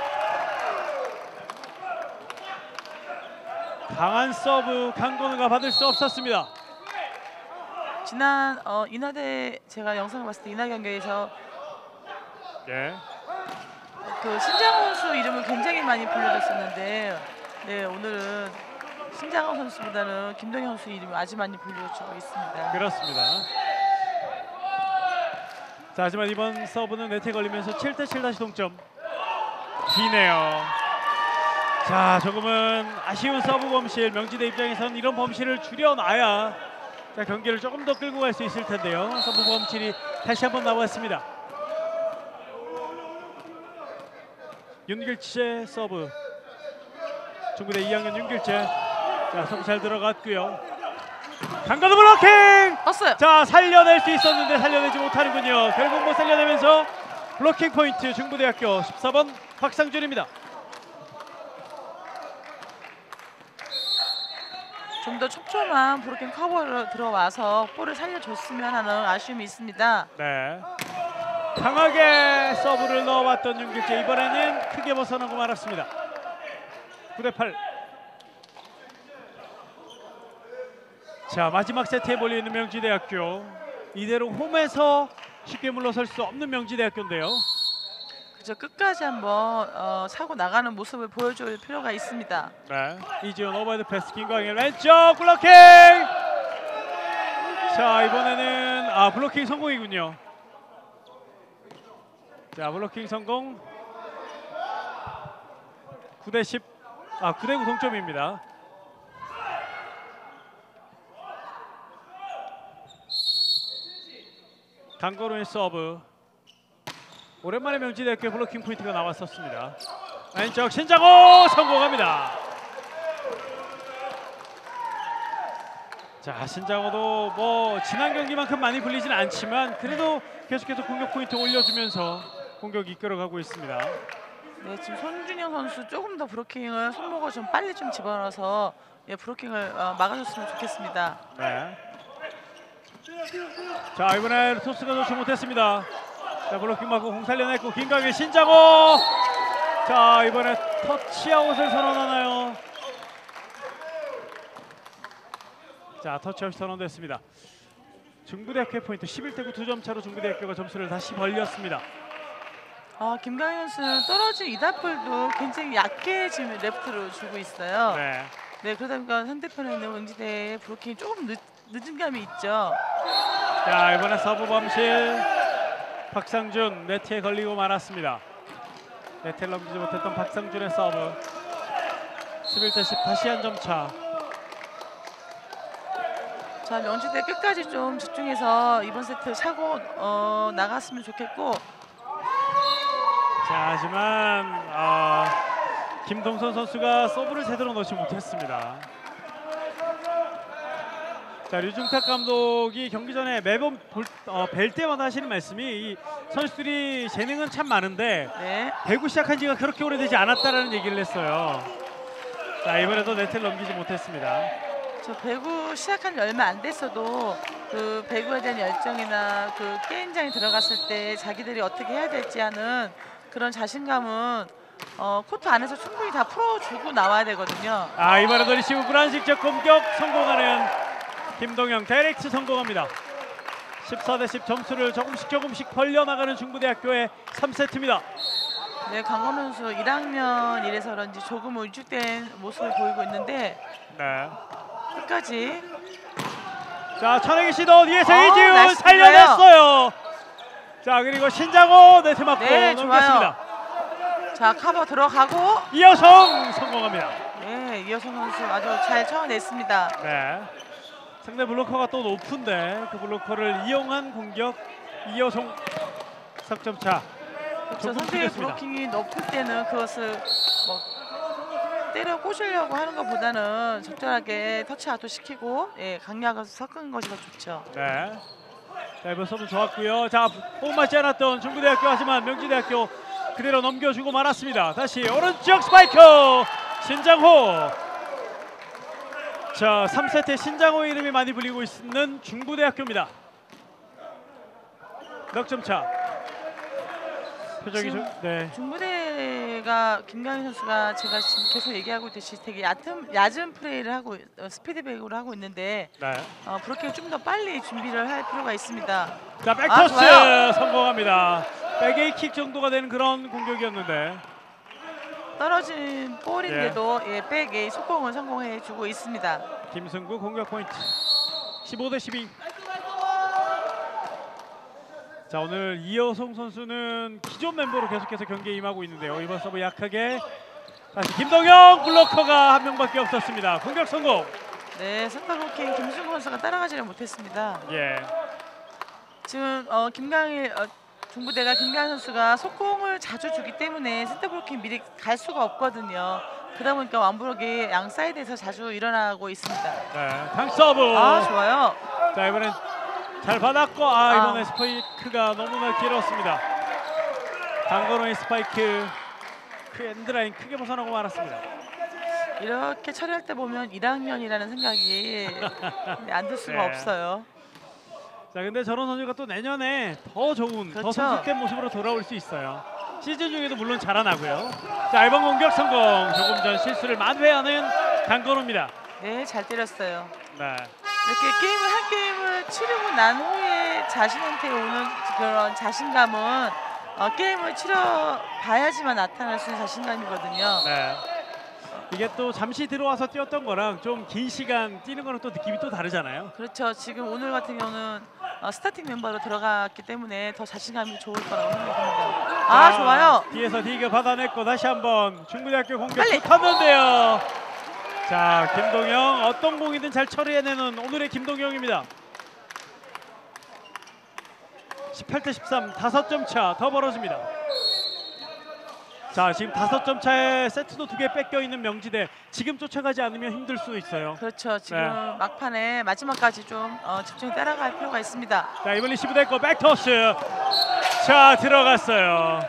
강한 서브 강건우가 받을 수 없었습니다. 지난 어, 인하대 제가 영상을 봤을 때 인하 경기에서 네. 그 신장호 선수 이름을 굉장히 많이 불려졌었는데 네 오늘은 신장호 선수보다는 김동현 선수 이름이 아주 많이 불려지고 있습니다. 그렇습니다. 자, 하지만 이번 서브는 네트에 걸리면서 7대 7 다시 동점. 기네요. 자, 조금은 아쉬운 서브 범실 명지대 입장에서는 이런 범실을 줄여놔야 자, 경기를 조금 더 끌고 갈 수 있을 텐데요. 서브 범실이 다시 한번 나왔습니다. 윤길재 서브. 중부대 2학년 윤길재. 자, 서브 잘 들어갔고요. 강건우 블로킹! 떴어요. 자 살려낼 수 있었는데 살려내지 못하는군요. 결국 못 살려내면서 블로킹 포인트 중부대학교 14번 박상준입니다. 좀 더 촘촘한 블로킹 커버로 들어와서 볼을 살려줬으면 하는 아쉬움이 있습니다. 네. 강하게 서브를 넣어왔던 윤길재 이번에는 크게 벗어나고 말았습니다. 9대 8. 자 마지막 세트에 몰리는 명지대학교 이대로 홈에서 쉽게 물러설 수 없는 명지대학교인데요. 그저 끝까지 한번 어, 싸우고 나가는 모습을 보여줄 필요가 있습니다. 네. 이지훈 오버헤드 패스 김광일 왼쪽 블로킹. 자 이번에는 아 블로킹 성공이군요. 자 블로킹 성공. 9대 10. 아 9대 9 동점입니다. 강건우의 서브. 오랜만에 명지대학교 블로킹 포인트가 나왔었습니다. 왼쪽 신장호 성공합니다. 자 신장호도 뭐 지난 경기만큼 많이 불리진 않지만 그래도 계속해서 공격 포인트 올려주면서 공격 이끌어가고 있습니다. 네, 지금 손준영 선수 조금 더 브로킹을 손목을 좀 빨리 좀 집어넣어서 예, 브로킹을 어, 막아줬으면 좋겠습니다. 네. 자 이번에 토스가 좋지 못했습니다. 자 블로킹 맞고 공 살려냈고 김강일 신장호. 자 이번에 터치아웃을 선언하나요? 자 터치아웃 선언됐습니다. 중부대학교의 포인트 11대 9 2점 차로 중부대학교가 점수를 다시 벌렸습니다. 아, 김광일 선수는 떨어진 이단 볼도 굉장히 얕게 지금 레프트로 주고 있어요. 네. 네. 그러다 보니까 상대편에 있는 명지대의 블로킹이 조금 늦, 늦은 감이 있죠. 자 이번에 서브 범실 박상준 네트에 걸리고 말았습니다. 네트를 넘기지 못했던 박상준의 서브 11대 10 다시 한 점 차. 자, 명지대 끝까지 좀 집중해서 이번 세트 차고 어, 나갔으면 좋겠고 자 하지만 아, 김동선 선수가 서브를 제대로 넣지 못했습니다. 자 류중탁 감독이 경기 전에 매번 볼, 어, 뵐 때마다 하시는 말씀이 이 선수들이 재능은 참 많은데 네. 배구 시작한 지가 그렇게 오래되지 않았다라는 얘기를 했어요. 자 이번에도 네트를 넘기지 못했습니다. 저 배구 시작한 지 얼마 안 됐어도 그 배구에 대한 열정이나 그 게임장에 들어갔을 때 자기들이 어떻게 해야 될지 하는 그런 자신감은 어, 코트 안에서 충분히 다 풀어주고 나와야 되거든요. 아 이번에도 리시브 불안 직접 공격 성공하는 김동영 다이렉트 성공합니다. 14대 10 점수를 조금씩 조금씩 벌려나가는 중부대학교의 3세트입니다. 네, 강건우 선수 1학년 이래서 그런지 조금 위축된 모습을 보이고 있는데 네. 끝까지 자 천행이 시도 뒤에서 어, 이지훈 살려냈어요. 자 그리고 신장호 네트 맞고 네, 넘겼습니다. 자 커버 들어가고 이여성 성공합니다. 네, 이여성 선수 아주 잘 쳐냈습니다. 네. 상대 블로커가 또 높은데 그 블로커를 이용한 공격 이여성 석점 차. 그렇죠. 상대의. 블로킹이 높을 때는 그것을 뭐 때려 꽂으려고 하는 것보다는 적절하게 터치아웃 시키고 예, 강약을 섞은 것이 더 좋죠. 네. 자 이번 서브 좋았고요. 자 호흡 맞지 않았던 중부대학교 하지만 명지대학교 그대로 넘겨주고 말았습니다. 다시 오른쪽 스파이크 신장호. 자 3세트 신장호 이름이 많이 불리고 있는 중부대학교입니다. 넉점 차. 표정이 좀 네. 중부대가 김강현 선수가 제가 지금 계속 얘기하고 있듯이 되게 얕은 얕은 플레이를 하고 어, 스피드백으로 하고 있는데 네. 어, 브로킹을 좀더 빨리 준비를 할 필요가 있습니다. 자 아, 백토스 좋아요. 성공합니다. 백에이킥 정도가 되는 그런 공격이었는데 떨어진 볼인데도 예, 백에 속공을 성공해주고 있습니다. 김승구 공격 포인트 15 대 12. 자 오늘 이여성 선수는 기존 멤버로 계속해서 경기에 임하고 있는데요. 이번 서브 약하게 다시 김동영 블로커가 한 명밖에 없었습니다. 공격 성공. 네, 블로킹 김승우 선수가 따라가지를 못했습니다. 예. 지금 어, 김광일 어, 중부대가 김광일 선수가 속공을 자주 주기 때문에 센터 블로킹 미리 갈 수가 없거든요. 그러다 보니까 원블록이 양 사이드에서 자주 일어나고 있습니다. 네. 강 서브. 아 좋아요. 자 이번엔 잘 받았고 아 이번에 아. 스파이크가 너무나 길었습니다. 강건우의 스파이크 그 엔드라인 크게 벗어나고 말았습니다. 이렇게 처리할 때 보면 1학년이라는 생각이 네, 안들 수가 네. 없어요. 자 근데 저런 선수가 또 내년에 더 좋은 더 그렇죠. 성숙된 모습으로 돌아올 수 있어요. 시즌 중에도 물론 자라나고요. 자 이번 공격 성공. 조금 전 실수를 만회하는 강건호입니다. 네, 잘 때렸어요. 네. 이렇게 게임을 한 게임을 치르고 난 후에 자신한테 오는 그런 자신감은 어, 게임을 치러 봐야지만 나타날 수 있는 자신감이거든요. 네. 이게 또 잠시 들어와서 뛰었던 거랑 좀 긴 시간 뛰는 거랑 또 느낌이 또 다르잖아요. 그렇죠. 지금 오늘 같은 경우는 어, 스타팅 멤버로 들어갔기 때문에 더 자신감이 좋을 거라고 생각합니다. 아 자, 좋아요. 뒤에서 디그 받아냈고 다시 한번 중부대학교 공격 빨리. 탔는데요. 자 김동영 어떤 공이든 잘 처리해내는 오늘의 김동영입니다. 18대 13 다섯 점차 더 벌어집니다. 자 지금 다섯 점 차에 세트도 두 개 뺏겨 있는 명지대 지금 쫓아가지 않으면 힘들 수 있어요. 그렇죠. 지금 네. 막판에 마지막까지 좀 어, 집중해 따라갈 필요가 있습니다. 자 이번 리시브 됐고 백토스 자 들어갔어요.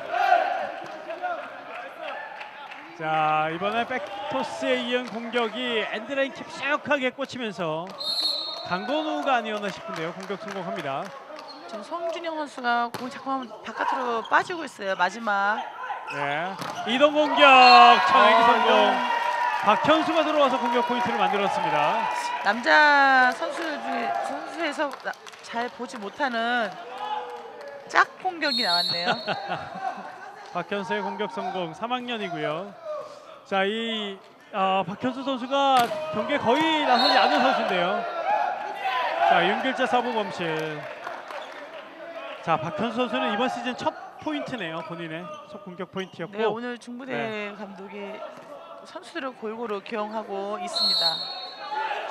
자 이번에 백토스에 이은 공격이 엔드라인 깊숙하게 꽂히면서 강건우가 아니었나 싶은데요. 공격 성공합니다. 지금 송준영 선수가 공이 자꾸 바깥으로 빠지고 있어요. 마지막. 네. 이동 공격 청해기 어, 성공. 이건 박현수가 들어와서 공격 포인트를 만들었습니다. 남자 선수들 중에 선수에서 나- 잘 보지 못하는 짝 공격이 나왔네요. 박현수의 공격 성공 3학년이고요. 자, 이 어, 박현수 선수가 경기에 거의 나서지 않은 선수인데요. 자, 윤길재 서브 범실. 자, 박현수 선수는 이번 시즌 첫 포인트네요. 본인의 첫 공격 포인트였고. 네, 오늘 중부대 네. 감독이 선수들을 골고루 기용하고 있습니다.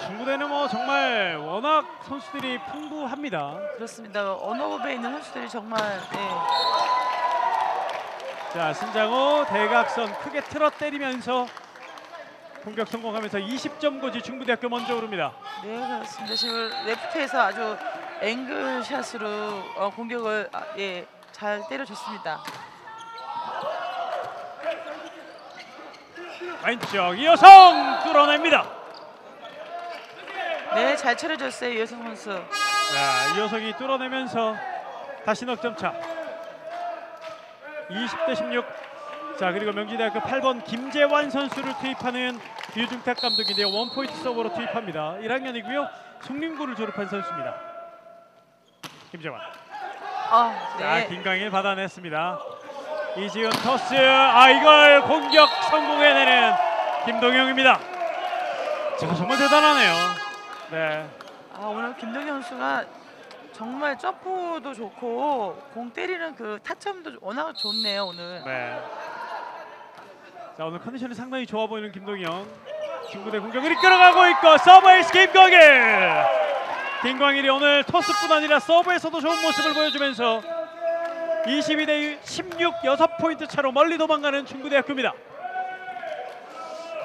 중부대는 뭐 정말 워낙 선수들이 풍부합니다. 그렇습니다. 언어급에 있는 선수들이 정말 네, 자, 신장호 대각선 크게 틀어 때리면서 공격 성공하면서 20점 고지 중부대학교 먼저 오릅니다. 네 그렇습니다. 지금 레프트에서 아주 앵글 샷으로 어, 공격을 아, 예, 잘 때려줬습니다. 왼쪽 이호성 뚫어냅니다. 네, 잘 차려줬어요 이효성 선수. 자, 이호석이 뚫어내면서 다시 넉점 차. 20대 16. 자, 그리고 명지대학교 8번 김재환 선수를 투입하는 유중탁 감독인데요. 원포인트 서버로 투입합니다. 1학년이고요. 송림고를 졸업한 선수입니다. 김재환. 아, 자, 네. 김광일 받아냈습니다. 이지훈 토스. 아, 이걸 공격 성공해내는 김동영입니다. 자, 정말 대단하네요. 네. 아 오늘 김동영 선수가 정말 점프도 좋고 공 때리는 그 타점도 워낙 좋네요 오늘. 네. 자 오늘 컨디션이 상당히 좋아 보이는 김동영 중부대 공격을 이끌어가고 있고 서브 에이스 김광일 김광일이 오늘 토스뿐 아니라 서브에서도 좋은 모습을 보여주면서 22대 16 6포인트 차로 멀리 도망가는 중부대학교입니다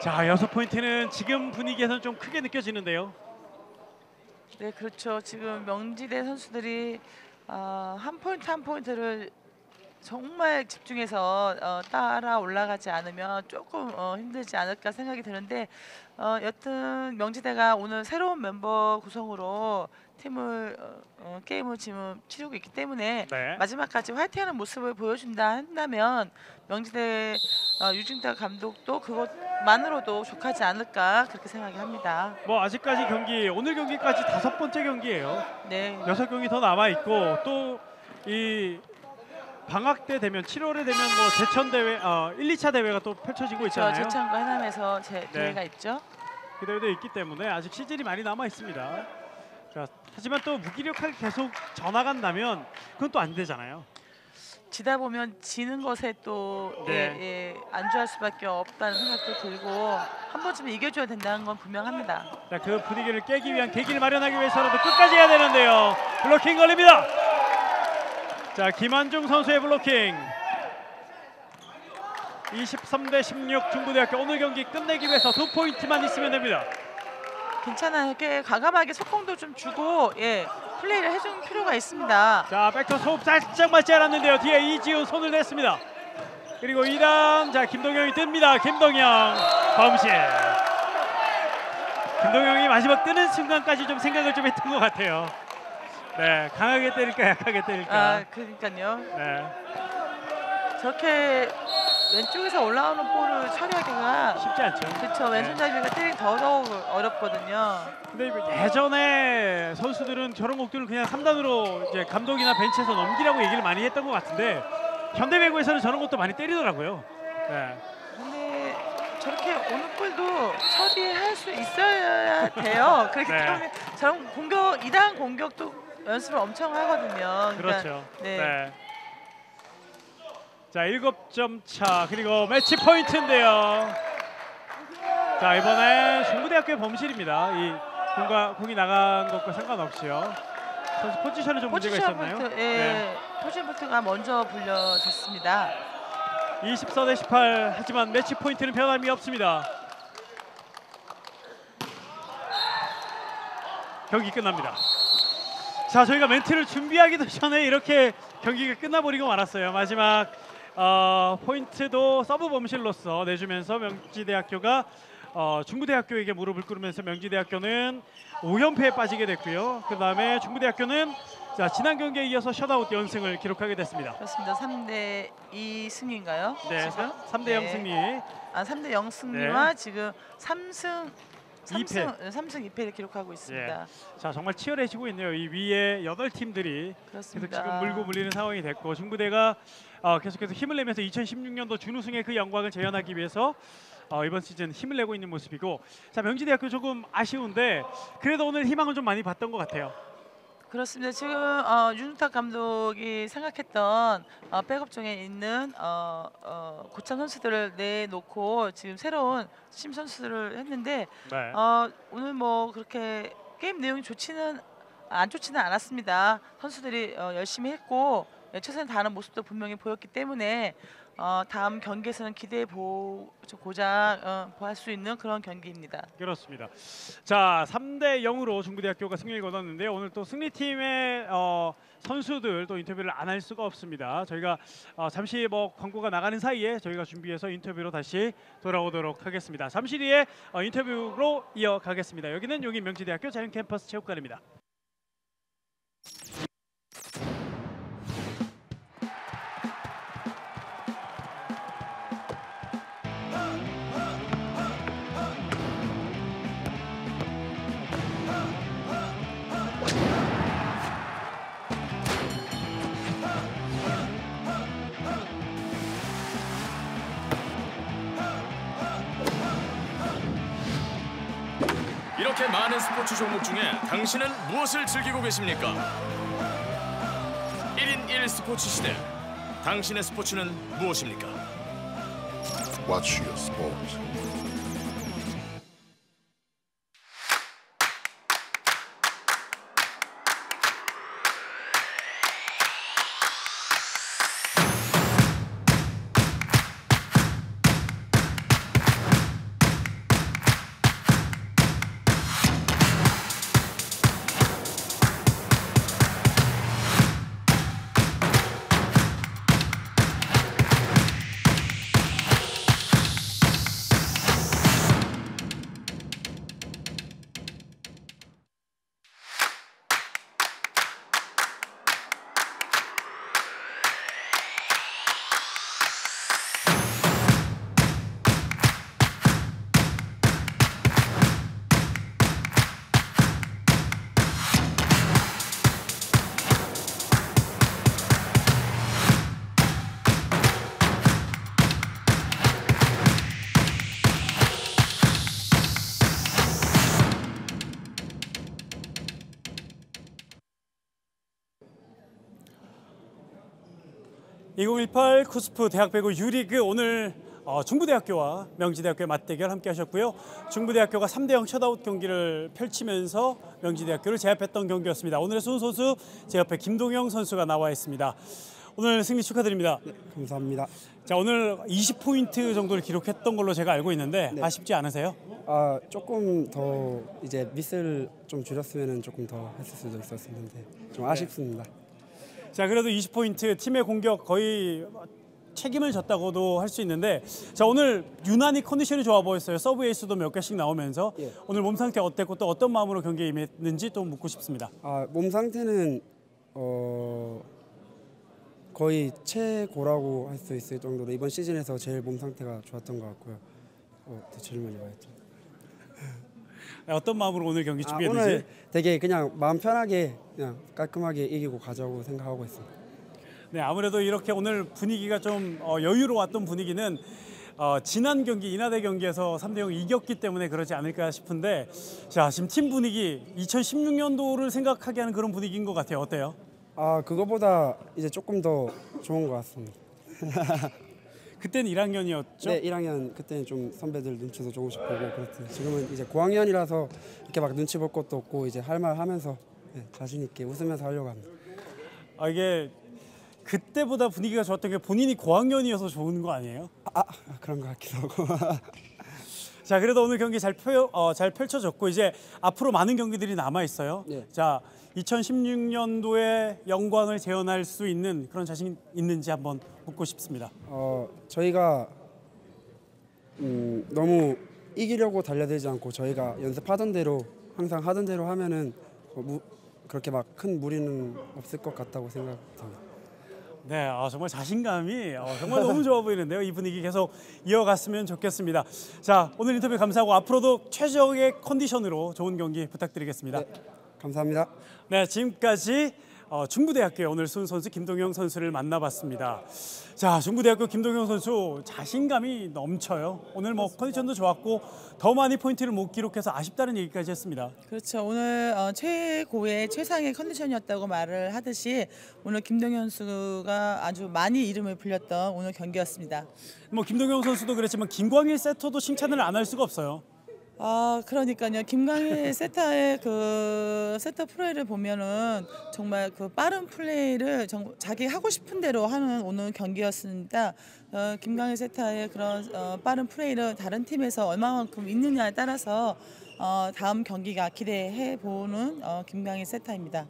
자 6포인트는 지금 분위기에서는 좀 크게 느껴지는데요 네 그렇죠. 지금 명지대 선수들이 어, 한 포인트 한 포인트를 정말 집중해서 어, 따라 올라가지 않으면 조금 어, 힘들지 않을까 생각이 드는데 어, 여튼 명지대가 오늘 새로운 멤버 구성으로 팀을 어, 어, 게임을 지금 치르고 있기 때문에 네. 마지막까지 화이팅하는 모습을 보여준다 한다면 명지대 어, 유중탁 감독도 그것만으로도 족하지 않을까 그렇게 생각이 합니다. 뭐 아직까지 경기 오늘 경기까지 다섯 번째 경기예요 네. 여섯 경기 더 남아 있고 또 이 방학 때 되면 7월에 되면 뭐 제천 대회 어 1, 2차 대회가 또 펼쳐지고 저 있잖아요. 제천과 해남에서 제, 네. 대회가 있죠. 그 대회도 있기 때문에 아직 시즌이 많이 남아 있습니다. 자, 하지만 또 무기력하게 계속 전화간다면 그건 또 안 되잖아요. 지다 보면 지는 것에 또 네. 예, 예, 안주할 수밖에 없다는 생각도 들고 한 번쯤은 이겨줘야 된다는 건 분명합니다. 자, 그 분위기를 깨기 위한 계기를 마련하기 위해서라도 끝까지 해야 되는데요. 블로킹 걸립니다. 자, 김한중 선수의 블로킹. 23대 16 중부대학교 오늘 경기 끝내기 위해서 두 포인트만 있으면 됩니다. 괜찮아요. 이렇게 과감하게 속공도 좀 주고 예 플레이를 해줄 필요가 있습니다. 자 백터 소흡 살짝 맞지 않았는데요 뒤에 이지훈 손을 냈습니다 그리고 2단 자 김동영이 뜹니다 김동영 범실 김동영이 마지막 뜨는 순간까지 좀 생각을 좀 했던 것 같아요 네 강하게 때릴까 약하게 때릴까 아 그러니까요. 네 저렇게 왼쪽에서 올라오는 볼을 처리하기가 쉽지 않죠 그렇죠. 왼손잡이가 때리기 더더욱 어렵거든요. 근데 예전에 선수들은 저런 곡들을 그냥 3단으로 이제 감독이나 벤치에서 넘기라고 얘기를 많이 했던 것 같은데 현대배구에서는 저런 것도 많이 때리더라고요 네. 근데 저렇게 오는 볼도 처리할 수 있어야 돼요. 그렇기 네. 때문에 저런 공격 2단 공격도 연습을 엄청 하거든요. 그러니까 그렇죠. 네. 네. 자, 7점 차. 그리고 매치 포인트인데요. 자, 이번에 중부대학교의 범실입니다. 이 공과 공이 나간 것과 상관없이요. 선수 포지션에 좀 문제가 포지션 있었나요? 부트, 예, 네. 포지션 부트가 먼저 불려졌습니다. 24 대 18. 하지만 매치 포인트는 변함이 없습니다. 경기 끝납니다. 자, 저희가 멘트를 준비하기도 전에 이렇게 경기가 끝나버리고 말았어요. 마지막 어, 포인트도 서브 범실로서 내주면서 명지대학교가 어, 중부대학교에게 무릎을 꿇으면서 명지대학교는 5연패에 빠지게 됐고요. 그 다음에 중부대학교는 자 지난 경기에 이어서 셧아웃 연승을 기록하게 됐습니다. 그렇습니다. 3대 2 승인가요? 네, 지금? 3 대 0 네. 승리. 아, 3대 0 승리와 지금 3승 3승, 3승 2패를 기록하고 있습니다. 자 정말 치열해지고 있네요. 이 위에 여덟 팀들이 계속 그렇습니다. 지금 물고 물리는 상황이 됐고 중부대가 어, 계속해서 힘을 내면서 2016년도 준우승의 그 영광을 재현하기 위해서 어, 이번 시즌 힘을 내고 있는 모습이고 자 명지대학교 조금 아쉬운데 그래도 오늘 희망을 좀 많이 봤던 것 같아요. 그렇습니다. 지금 어, 윤탁 감독이 생각했던 어, 백업 중에 있는 어, 어, 고참 선수들을 내놓고 지금 새로운 심 선수들을 했는데 네. 어, 오늘 뭐 그렇게 게임 내용이 좋지는 안 좋지는 않았습니다. 선수들이 어, 열심히 했고 예, 최선을 다하는 모습도 분명히 보였기 때문에 어, 다음 경기에서는 기대해 보고자 어, 보할 수 있는 그런 경기입니다. 그렇습니다. 자, 3대 0으로 중부대학교가 승리를 거뒀는데 오늘 또 승리팀의 어, 선수들 또 인터뷰를 안 할 수가 없습니다. 저희가 어, 잠시 뭐 광고가 나가는 사이에 저희가 준비해서 인터뷰로 다시 돌아오도록 하겠습니다. 잠시 뒤에 어, 인터뷰로 이어가겠습니다. 여기는 용인 명지대학교 자연캠퍼스 체육관입니다. 이렇게 많은 스포츠 종목 중에 당신은 무엇을 즐기고 계십니까? 1인 1 스포츠 시대. 당신의 스포츠는 무엇입니까? Watch your sport. (2018) 쿠스프 대학배구 유리그 오늘 어, 중부대학교와 명지대학교의 맞대결 함께 하셨고요. 중부대학교가 3대0 셧아웃 경기를 펼치면서 명지대학교를 제압했던 경기였습니다. 오늘의 순 선수 제 옆에 김동영 선수가 나와 있습니다. 오늘 승리 축하드립니다. 감사합니다. 자 오늘 20포인트 정도를 기록했던 걸로 제가 알고 있는데 네. 아쉽지 않으세요? 아 조금 더 이제 미스를 좀 줄였으면 조금 더 했을 수도 있었는데 좀 아쉽습니다. 자 그래도 20포인트 팀의 공격 거의 책임을 졌다고도 할 수 있는데 자 오늘 유난히 컨디션이 좋아 보였어요. 서브 에이스도 몇 개씩 나오면서 예. 오늘 몸 상태 어땠고 또 어떤 마음으로 경기에 임했는지 또 묻고 싶습니다. 아 몸 상태는 어 거의 최고라고 할 수 있을 정도로 이번 시즌에서 제일 몸 상태가 좋았던 것 같고요. 어, 또 질문이 뭐였죠? 어떤 마음으로 오늘 경기 아, 준비했는지 오늘 되게 그냥 마음 편하게 그냥 깔끔하게 이기고 가자고 생각하고 있습니다. 네 아무래도 이렇게 오늘 분위기가 좀 어, 여유로웠던 분위기는 어, 지난 경기 인하대 경기에서 3대 0 이겼기 때문에 그러지 않을까 싶은데 자 지금 팀 분위기 2016년도를 생각하게 하는 그런 분위기인 것 같아요. 어때요? 아 그거보다 이제 조금 더 좋은 것 같습니다. 그때는 1학년이었죠. 네, 1학년 그때는 좀 선배들 눈치도 조금씩 보고 그랬어요. 지금은 이제 고학년이라서 이렇게 막 눈치 볼 것도 없고 이제 할 말 하면서 네, 자신 있게 웃으면서 하려고 합니다. 아 이게 그때보다 분위기가 좋았던 게 본인이 고학년이어서 좋은 거 아니에요? 아, 아, 그런 것 같기도 하고. 자 그래도 오늘 경기 잘, 펼, 어, 잘 펼쳐졌고 이제 앞으로 많은 경기들이 남아 있어요. 네. 자 2016년도의 영광을 재현할 수 있는 그런 자신 있는지 한번 묻고 싶습니다. 어, 저희가 음, 너무 이기려고 달려들지 않고 저희가 연습하던 대로 항상 하던 대로 하면은 어, 무, 그렇게 막 큰 무리는 없을 것 같다고 생각합니다. 네, 아, 정말 자신감이 어, 정말 너무 좋아 보이는데요. 이 분위기 계속 이어갔으면 좋겠습니다. 자, 오늘 인터뷰 감사하고 앞으로도 최적의 컨디션으로 좋은 경기 부탁드리겠습니다. 네, 감사합니다. 네, 지금까지 어, 중부대학교의 오늘 순 선수 김동영 선수를 만나봤습니다. 자, 중부대학교 김동영 선수 자신감이 넘쳐요. 오늘 뭐 컨디션도 좋았고 더 많이 포인트를 못 기록해서 아쉽다는 얘기까지 했습니다. 그렇죠. 오늘 어, 최고의 최상의 컨디션이었다고 말을 하듯이 오늘 김동현 선수가 아주 많이 이름을 불렸던 오늘 경기였습니다. 뭐 김동영 선수도 그랬지만 김광일 세터도 칭찬을 안 할 수가 없어요. 아 그러니까요 김강일 세타의 그 세타 플레이를 보면은 정말 그 빠른 플레이를 정, 자기 하고 싶은 대로 하는 오늘 경기였습니다. 어, 김강일 세타의 그런 어, 빠른 플레이를 다른 팀에서 얼마만큼 있느냐에 따라서 어, 다음 경기가 기대해 보는 어, 김강일 세타입니다.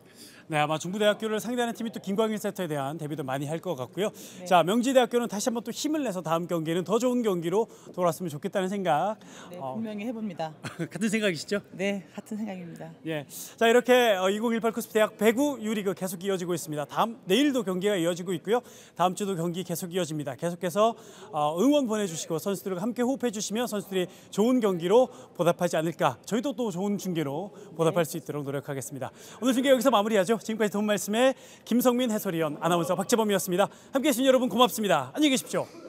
네, 아마 중부대학교를 상대하는 팀이 또 김광일 세터에 대한 대비도 많이 할 것 같고요. 자, 명지대학교는 다시 한번 또 힘을 내서 다음 경기에는 더 좋은 경기로 돌아왔으면 좋겠다는 생각. 네, 어, 분명히 해봅니다. 같은 생각이시죠? 네, 같은 생각입니다. 예. 자, 이렇게 2018 쿠스프 대학 배구 유리그 계속 이어지고 있습니다. 다음 내일도 경기가 이어지고 있고요. 다음 주도 경기 계속 이어집니다. 계속해서 어, 응원 보내주시고 선수들과 함께 호흡해 주시면 선수들이 좋은 경기로 보답하지 않을까. 저희도 또 좋은 중계로 보답할 수 있도록 노력하겠습니다. 오늘 중계 여기서 마무리하죠. 지금까지 도움 말씀에 김성민 해설위원, 아나운서 박재범이었습니다. 함께해 주신 여러분 고맙습니다. 안녕히 계십시오.